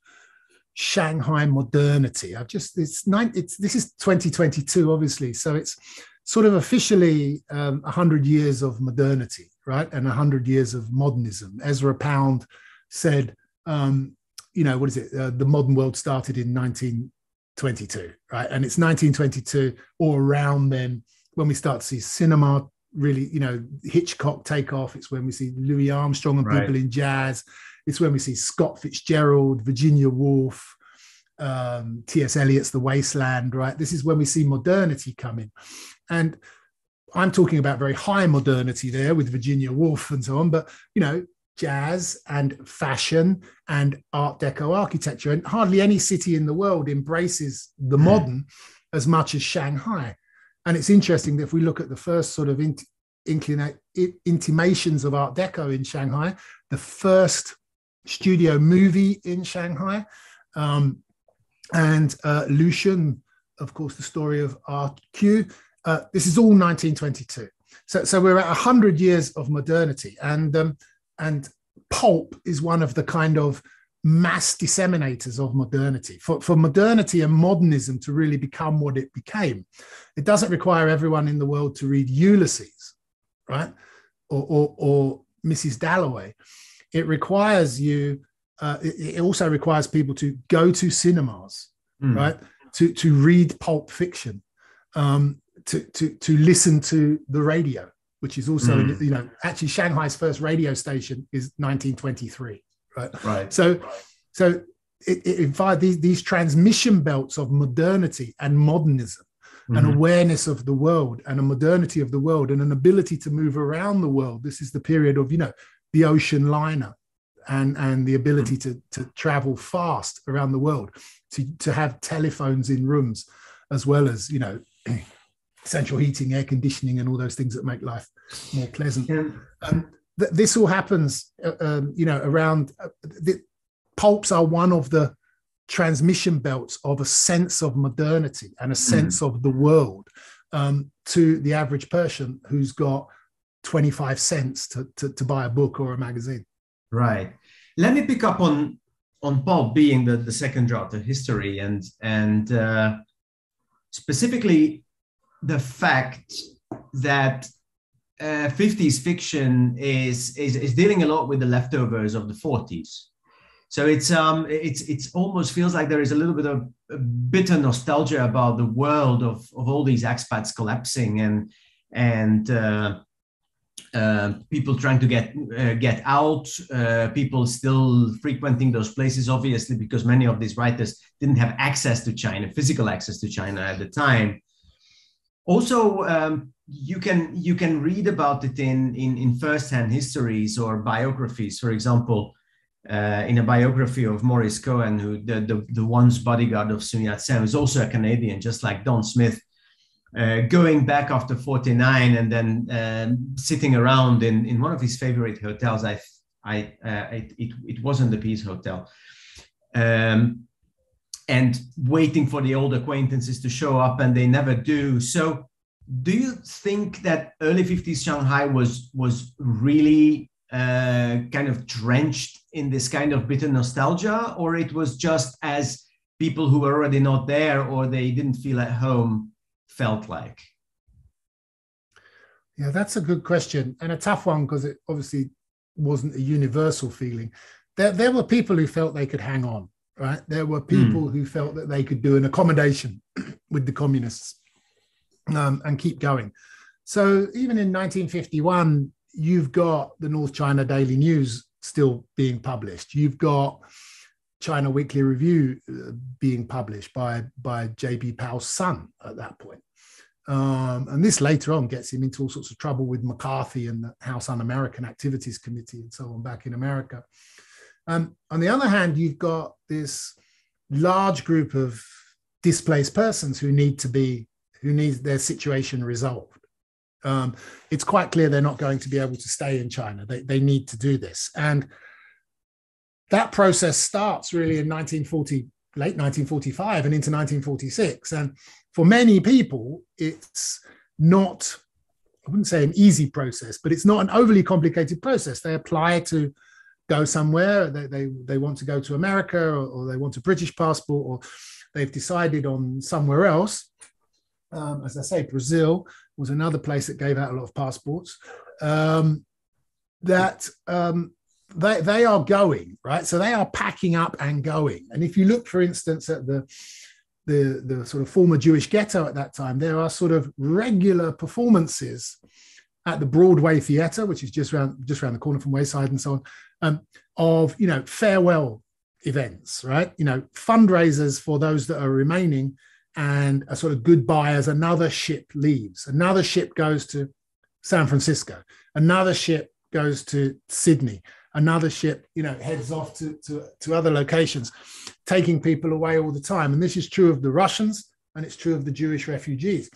Shanghai modernity. I've just it's nine. It's this is 2022, obviously, so it's sort of officially um, 100 years of modernity, right, and 100 years of modernism. Ezra Pound said, um, you know, what is it? Uh, the modern world started in 1922, right, and it's 1922 or around then when we start to see cinema really, you know, Hitchcock take off. It's when we see Louis Armstrong and right. people in jazz it's when we see Scott Fitzgerald, Virginia Woolf, um, T.S. Eliot's The Wasteland, right? This is when we see modernity come in. And I'm talking about very high modernity there with Virginia Woolf and so on, but you know, jazz and fashion and Art Deco architecture. And hardly any city in the world embraces the hmm. modern as much as Shanghai. And it's interesting that if we look at the first sort of inclina- intimations of Art Deco in Shanghai, the first studio movie in Shanghai. Um, and uh, Lu Xun, of course, the story of RQ. Uh, this is all 1922. So, so we're at 100 years of modernity. And, um, and pulp is one of the kind of mass disseminators of modernity. For, for modernity and modernism to really become what it became, it doesn't require everyone in the world to read Ulysses, right? Or, or, or Mrs. Dalloway. It requires you, uh, it, it, also requires people to go to cinemas, mm. right? To, to read pulp fiction, um, to, to, to listen to the radio, which is also, mm. you know, actually Shanghai's first radio station is 1923 right? Right. So, so it, it, in fact, these, these transmission belts of modernity and modernism, mm-hmm. an awareness of the world and a modernity of the world and an ability to move around the world. This is the period of, you know, the ocean liner and, and the ability mm-hmm. to, to travel fast around the world, to, to have telephones in rooms, as well as, you know, (clears throat) central heating, air conditioning, and all those things that make life more pleasant. Yeah. Um, th- this all happens, uh, um, you know, around uh, the pulps are one of the transmission belts of a sense of modernity and a hmm. sense mm. of the world um, to the average person who's got 25 cents to, to, to, buy a book or a magazine. Right. Let me pick up on on pulp being the, the second draft of history and and uh, specifically the fact that uh, 50s fiction is, is is dealing a lot with the leftovers of the 40s. So it's um it's it's almost feels like there is a little bit of bitter nostalgia about the world of of all these expats collapsing and and uh, uh, people trying to get uh, get out, uh, people still frequenting those places, obviously, because many of these writers didn't have access to China, physical access to China at the time. Also, um, you can you can read about it in in, in first-hand histories or biographies. For example, uh, in a biography of Morris Cohen, who the, the, the once bodyguard of Sun Yat-sen, who's also a Canadian, just like Don Smith, uh, going back after 49 and then um, sitting around in, in one of his favorite hotels. I, I, uh, it, it, it, wasn't the Peace Hotel. Um, and waiting for the old acquaintances to show up and they never do. So do you think that early 50s Shanghai was was really uh, kind of drenched in this kind of bitter nostalgia, or it was just as people who were already not there or they didn't feel at home felt like? Yeah, that's a good question and a tough one because it obviously wasn't a universal feeling. There, there were people who felt they could hang on, right? There were people mm. who felt that they could do an accommodation (clears throat) with the communists um, and keep going. So even in 1951, you've got the North China Daily News still being published. You've got China Weekly Review uh, being published by by J.B. Powell's son at that point. Um, and this later on gets him into all sorts of trouble with McCarthy and the House Un-American Activities Committee and so on back in America. Um, on the other hand, you've got this large group of displaced persons who need to be who needs their situation resolved. Um, it's quite clear they're not going to be able to stay in China. They, they need to do this. And that process starts really in 1940, late 1945 and into 1946. And for many people, it's not, I wouldn't say an easy process, but it's not an overly complicated process. They apply to go somewhere, they, they, they want to go to America or, or they want a British passport or they've decided on somewhere else um, as I say, Brazil was another place that gave out a lot of passports. Um, that um, they they are going right, so they are packing up and going. And if you look, for instance, at the the the sort of former Jewish ghetto at that time, there are sort of regular performances at the Broadway Theatre, which is just around just around the corner from Wayside and so on, um, of you know farewell events, right? You know fundraisers for those that are remaining and a sort of goodbye as another ship leaves. Another ship goes to San Francisco. Another ship goes to Sydney. Another ship, you know, heads off to, to, to other locations, taking people away all the time. And this is true of the Russians and it's true of the Jewish refugees.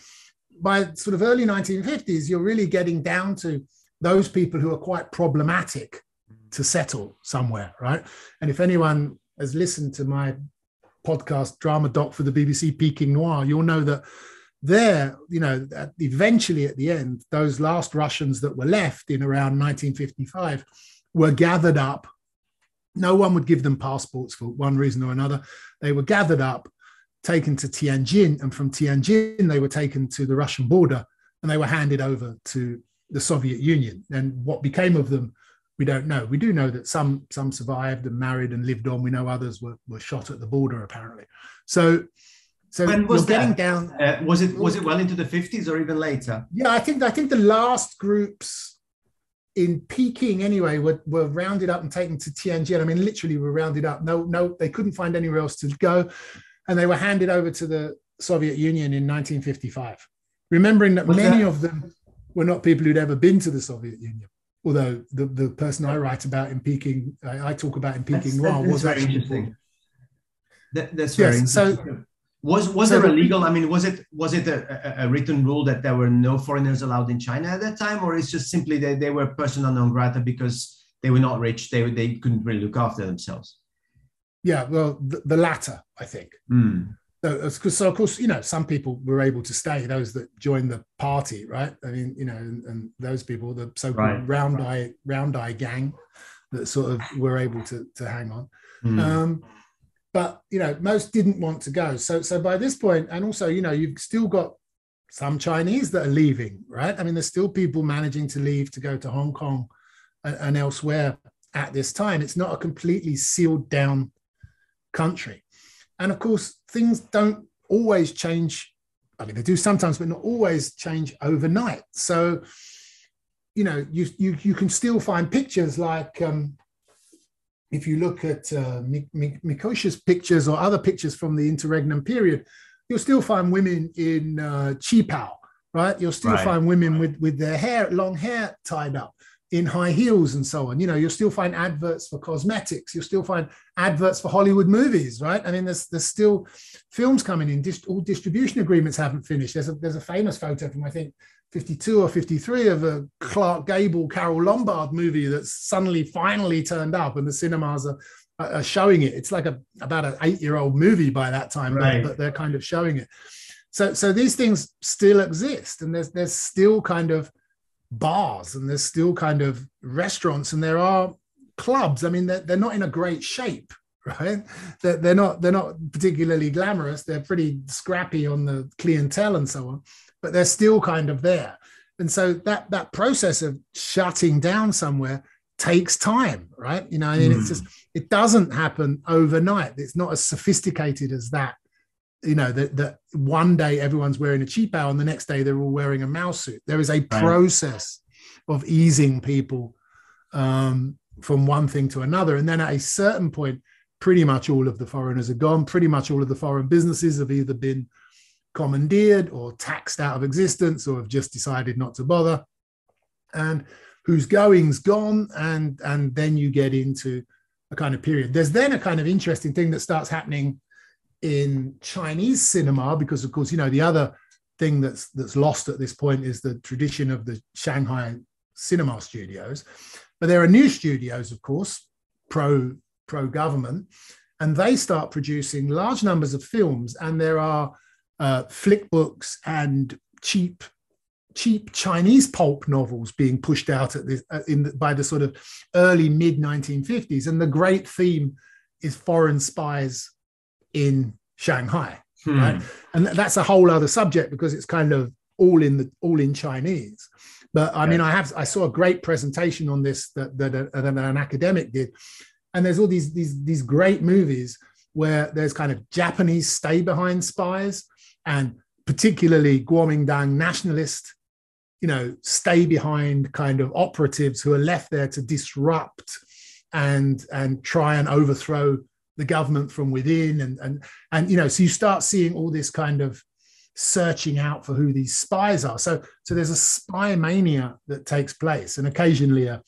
By sort of early 1950s, you're really getting down to those people who are quite problematic to settle somewhere, right? And if anyone has listened to my podcast drama doc for the BBC Peking Noir, you'll know that there, you know, eventually at the end, those last Russians that were left in around 1955 were gathered up no one would give them passports for one reason or another. They were gathered up, taken to Tianjin, and from Tianjin, they were taken to the Russian border and they were handed over to the Soviet Union. And what became of them, we don't know. We do know that some some survived and married and lived on. We know others were, were shot at the border, apparently. So so when was getting down. Uh, was it was it well into the fifties or even later? Yeah, I think I think the last groups in Peking anyway were, were rounded up and taken to Tianjin. I mean, literally were rounded up. No, no, they couldn't find anywhere else to go, and they were handed over to the Soviet Union in 1955. Remembering that Was many that- of them were not people who'd ever been to the Soviet Union. Although the, the person I write about in Peking, I, I talk about in Peking Noir, was very actually interesting. That, that's Yes, very so- interesting. Was was so there a legal? I mean, was it was it a, a, written rule that there were no foreigners allowed in China at that time, or it's just simply that they were persona non grata because they were not rich, they they couldn't really look after themselves. yeah, well, the, the latter, I think. Hmm. So, of course- so of course, you know, some people were able to stay. Those that joined the party, right? I mean, you know, and, and those people, the so-called Right. round eye round eye gang, that sort of were able to to hang on. Hmm. Um, but you know, most didn't want to go. So, so by this point, and also, you know, you've still got some Chinese that are leaving, right? I mean, there's still people managing to leave to go to Hong Kong and, and elsewhere at this time. It's not a completely sealed down country. And of course, things don't always change. I mean, they do sometimes, but not always change overnight. So, you know, you you you can still find pictures like um, if you look at uh, Mi- Mi- Mikosha's pictures or other pictures from the interregnum period, you'll still find women in uh, qipao, right? You'll still Right. find women with with their hair, long hair tied up in high heels and so on. You know, you'll still find adverts for cosmetics. You'll still find adverts for Hollywood movies, right? I mean, there's there's still films coming in. Dis- all distribution agreements haven't finished. There's a there's a famous photo from I think 52 or 53 of a Clark Gable, Carole Lombard movie that's suddenly finally turned up, and the cinemas are, are showing it. It's like a about an eight year old movie by that time, but- Right. but, they're kind of showing it. So so these things still exist, and there's there's still kind of bars and there's still kind of restaurants and there are clubs. I mean, they're, they're not in a great shape, (laughs) right? They're, they're not they're not particularly glamorous. They're pretty scrappy on the clientele and so on, but they're still kind of there. And so that that process of shutting down somewhere takes time, right? You know, I mean, it's Mm. just it doesn't happen overnight. It's not as sophisticated as that. You know, that that one day everyone's wearing a cheap and the next day they're all wearing a Mao suit. There is a process of easing people um, from one thing to another, and then at a certain point, pretty much all of the foreigners are gone. Pretty much all of the foreign businesses have either been commandeered or taxed out of existence or have just decided not to bother. And who's going's gone, and and then you get into a kind of period. There's then a kind of interesting thing that starts happening in Chinese cinema because, of course, you know the other thing that's that's lost at this point is the tradition of the Shanghai cinema studios. But there are new studios, of course, pro pro government, and they start producing large numbers of films. And there are uh, flick books and cheap cheap Chinese pulp novels being pushed out at this uh, in the, by the sort of early mid 1950s. And the great theme is foreign spies in Shanghai Hmm. right? And that's a whole other subject because it's kind of all in the all in Chinese. But I mean, I have I saw a great presentation on this that that, uh, that an academic did, and there's all these these these great movies where there's kind of Japanese stay behind spies and particularly Kuomintang nationalist, you know, stay behind kind of operatives who are left there to disrupt and and try and overthrow the government from within. And and and you know so you start seeing all this kind of searching out for who these spies are. So so there's a spy mania that takes place. And occasionally a,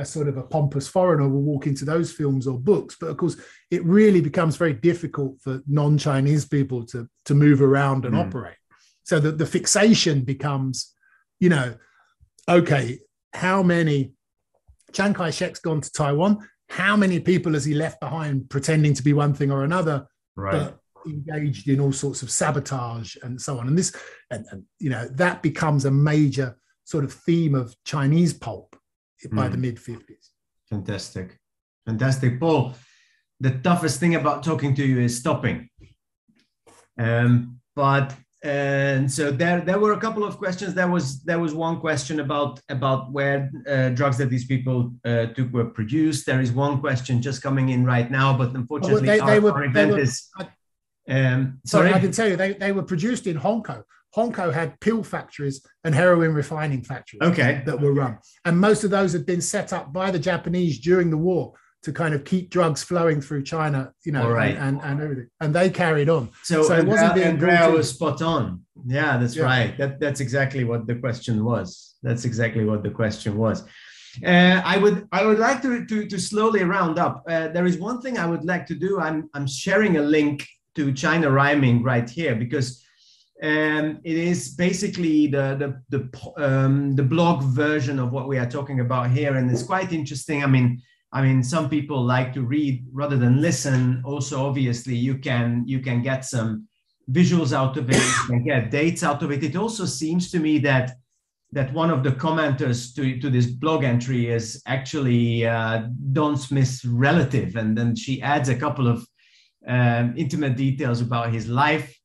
a sort of a pompous foreigner will walk into those films or books. But of course it really becomes very difficult for non-chinese people to to move around and Mm. operate. So that the fixation becomes you know okay how many chiang kai-shek's gone to taiwan. How many people has he left behind pretending to be one thing or another Right. but engaged in all sorts of sabotage and so on? And this and, and you know that becomes a major sort of theme of chinese pulp by Mm. the mid 50s Fantastic. Fantastic, Paul. The toughest thing about talking to you is stopping. Um, but and so there there were a couple of questions there was there was one question about about where uh, drugs that these people uh, took were produced there is one question just coming in right now but unfortunately well, they, our, were, our event were, is um, sorry i can tell you they, they were produced in hongkong hongkong had pill factories and heroin refining factories okay that were run and most of those had been set up by the japanese during the war to kind of keep drugs flowing through China, you know, right. and, and, and, everything. And they carried on. So, so it wasn't being Andrea was spot on. Yeah, that's yeah. right. That, that's exactly what the question was. That's exactly what the question was. Uh, I would I would like to, to, to slowly round up. Uh, there is one thing I would like to do. I'm I'm sharing a link to China rhyming right here because um, it is basically the the the, um, the blog version of what we are talking about here, and it's quite interesting. I mean, I mean, some people like to read rather than listen. Also, obviously, you can you can get some visuals out of it, get dates out of it. It also seems to me that that one of the commenters to, to this blog entry is actually uh, Don Smith's relative, and then she adds a couple of um, intimate details about his life.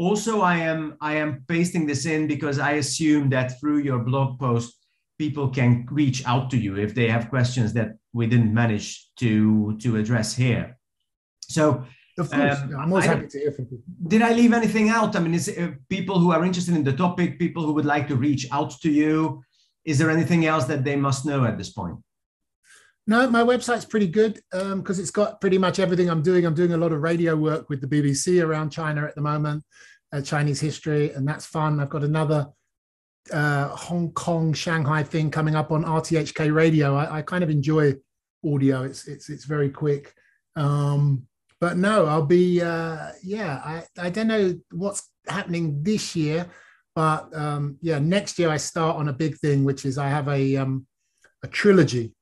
Also, I am I am pasting this in because I assume that through your blog post, people can reach out to you if they have questions that we didn't manage to to address here. So of course, um, I'm always happy to hear from people. Did I leave anything out? I mean, is uh, people who are interested in the topic, people who would like to reach out to you. Is there anything else that they must know at this point? No, my website's pretty good because um, it's got pretty much everything I'm doing. I'm doing a lot of radio work with the BBC around China at the moment, uh, Chinese history, and that's fun. I've got another uh, Hong Kong, Shanghai thing coming up on RTHK radio. I, I, kind of enjoy audio. It's it's it's very quick. Um, but no, I'll be uh, yeah. I I don't know what's happening this year, but um, yeah, next year I start on a big thing, which is I have a um, a trilogy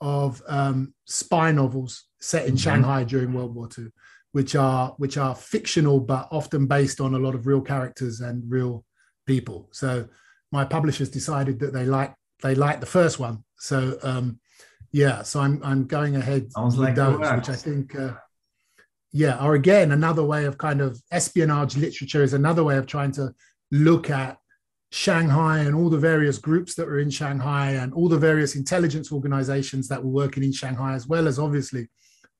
of um, spy novels set in mm-hmm. Shanghai during World War II, which are which are fictional but often based on a lot of real characters and real people. So my publishers decided that they like they like the first one. So um, yeah, so I'm I'm going ahead with like those, which I think uh, yeah, are again another way of kind of espionage literature is another way of trying to look at Shanghai and all the various groups that were in Shanghai and all the various intelligence organizations that were working in Shanghai, as well as obviously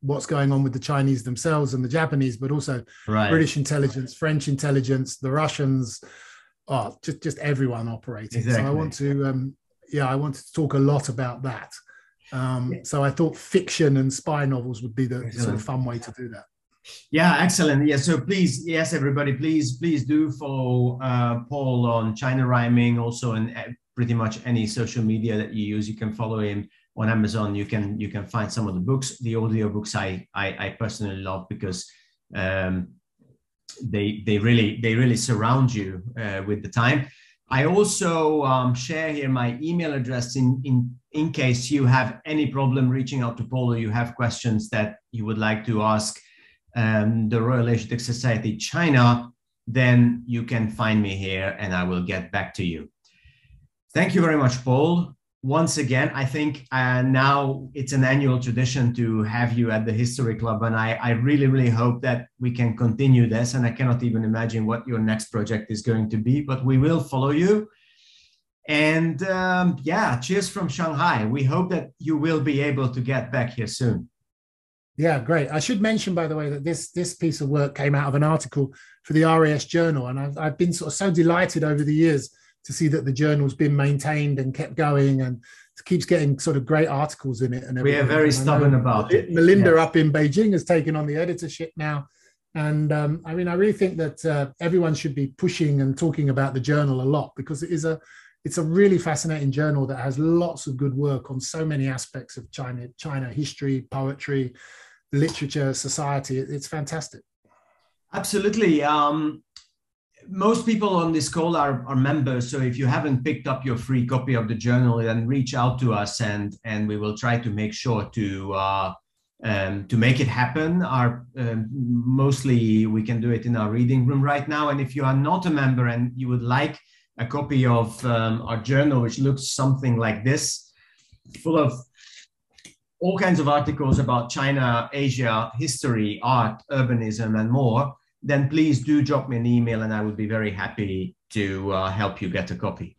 what's going on with the Chinese themselves and the Japanese, but also right. British intelligence, French intelligence, the Russians, oh, just just everyone operating. Exactly. So I want to, um, yeah, I wanted to talk a lot about that. Um. So I thought fiction and spy novels would be the Excellent. sort of fun way to do that. Yeah, excellent. Yeah, so please, yes, everybody, please, please do follow uh, Paul on China Rhyming, also in uh, pretty much any social media that you use. You can follow him on Amazon. You can you can find some of the books, the audio books. I I, I personally love because um, they they really they really surround you uh, with the time. I also um, share here my email address in in in case you have any problem reaching out to Paul or you have questions that you would like to ask um, the Royal Asiatic Society China. Then you can find me here, and I will get back to you. Thank you very much, Paul once again, I think uh, now it's an annual tradition to have you at the History Club, and I, I, really, really hope that we can continue this. And I cannot even imagine what your next project is going to be, but we will follow you. And um, yeah, cheers from Shanghai. We hope that you will be able to get back here soon. Yeah, great. I should mention, by the way, that this this piece of work came out of an article for the RAS Journal, and I've, I've been sort of so delighted over the years to see that the journal's been maintained and kept going and keeps getting sort of great articles in it. And we are very stubborn about it. Melinda yes. up in Beijing has taken on the editorship now. And um, I mean, I really think that uh, everyone should be pushing and talking about the journal a lot because it is a it's a really fascinating journal that has lots of good work on so many aspects of China, China history, poetry, literature, society. It's fantastic. Absolutely. Um, most people on this call are, are members. So if you haven't picked up your free copy of the journal, then reach out to us and, and we will try to make sure to, uh, um, to make it happen. Our, um, mostly we can do it in our reading room right now. And if you are not a member and you would like a copy of um, our journal, which looks something like this, full of all kinds of articles about China, Asia, history, art, urbanism, and more, then please do drop me an email and I would be very happy to uh, help you get a copy.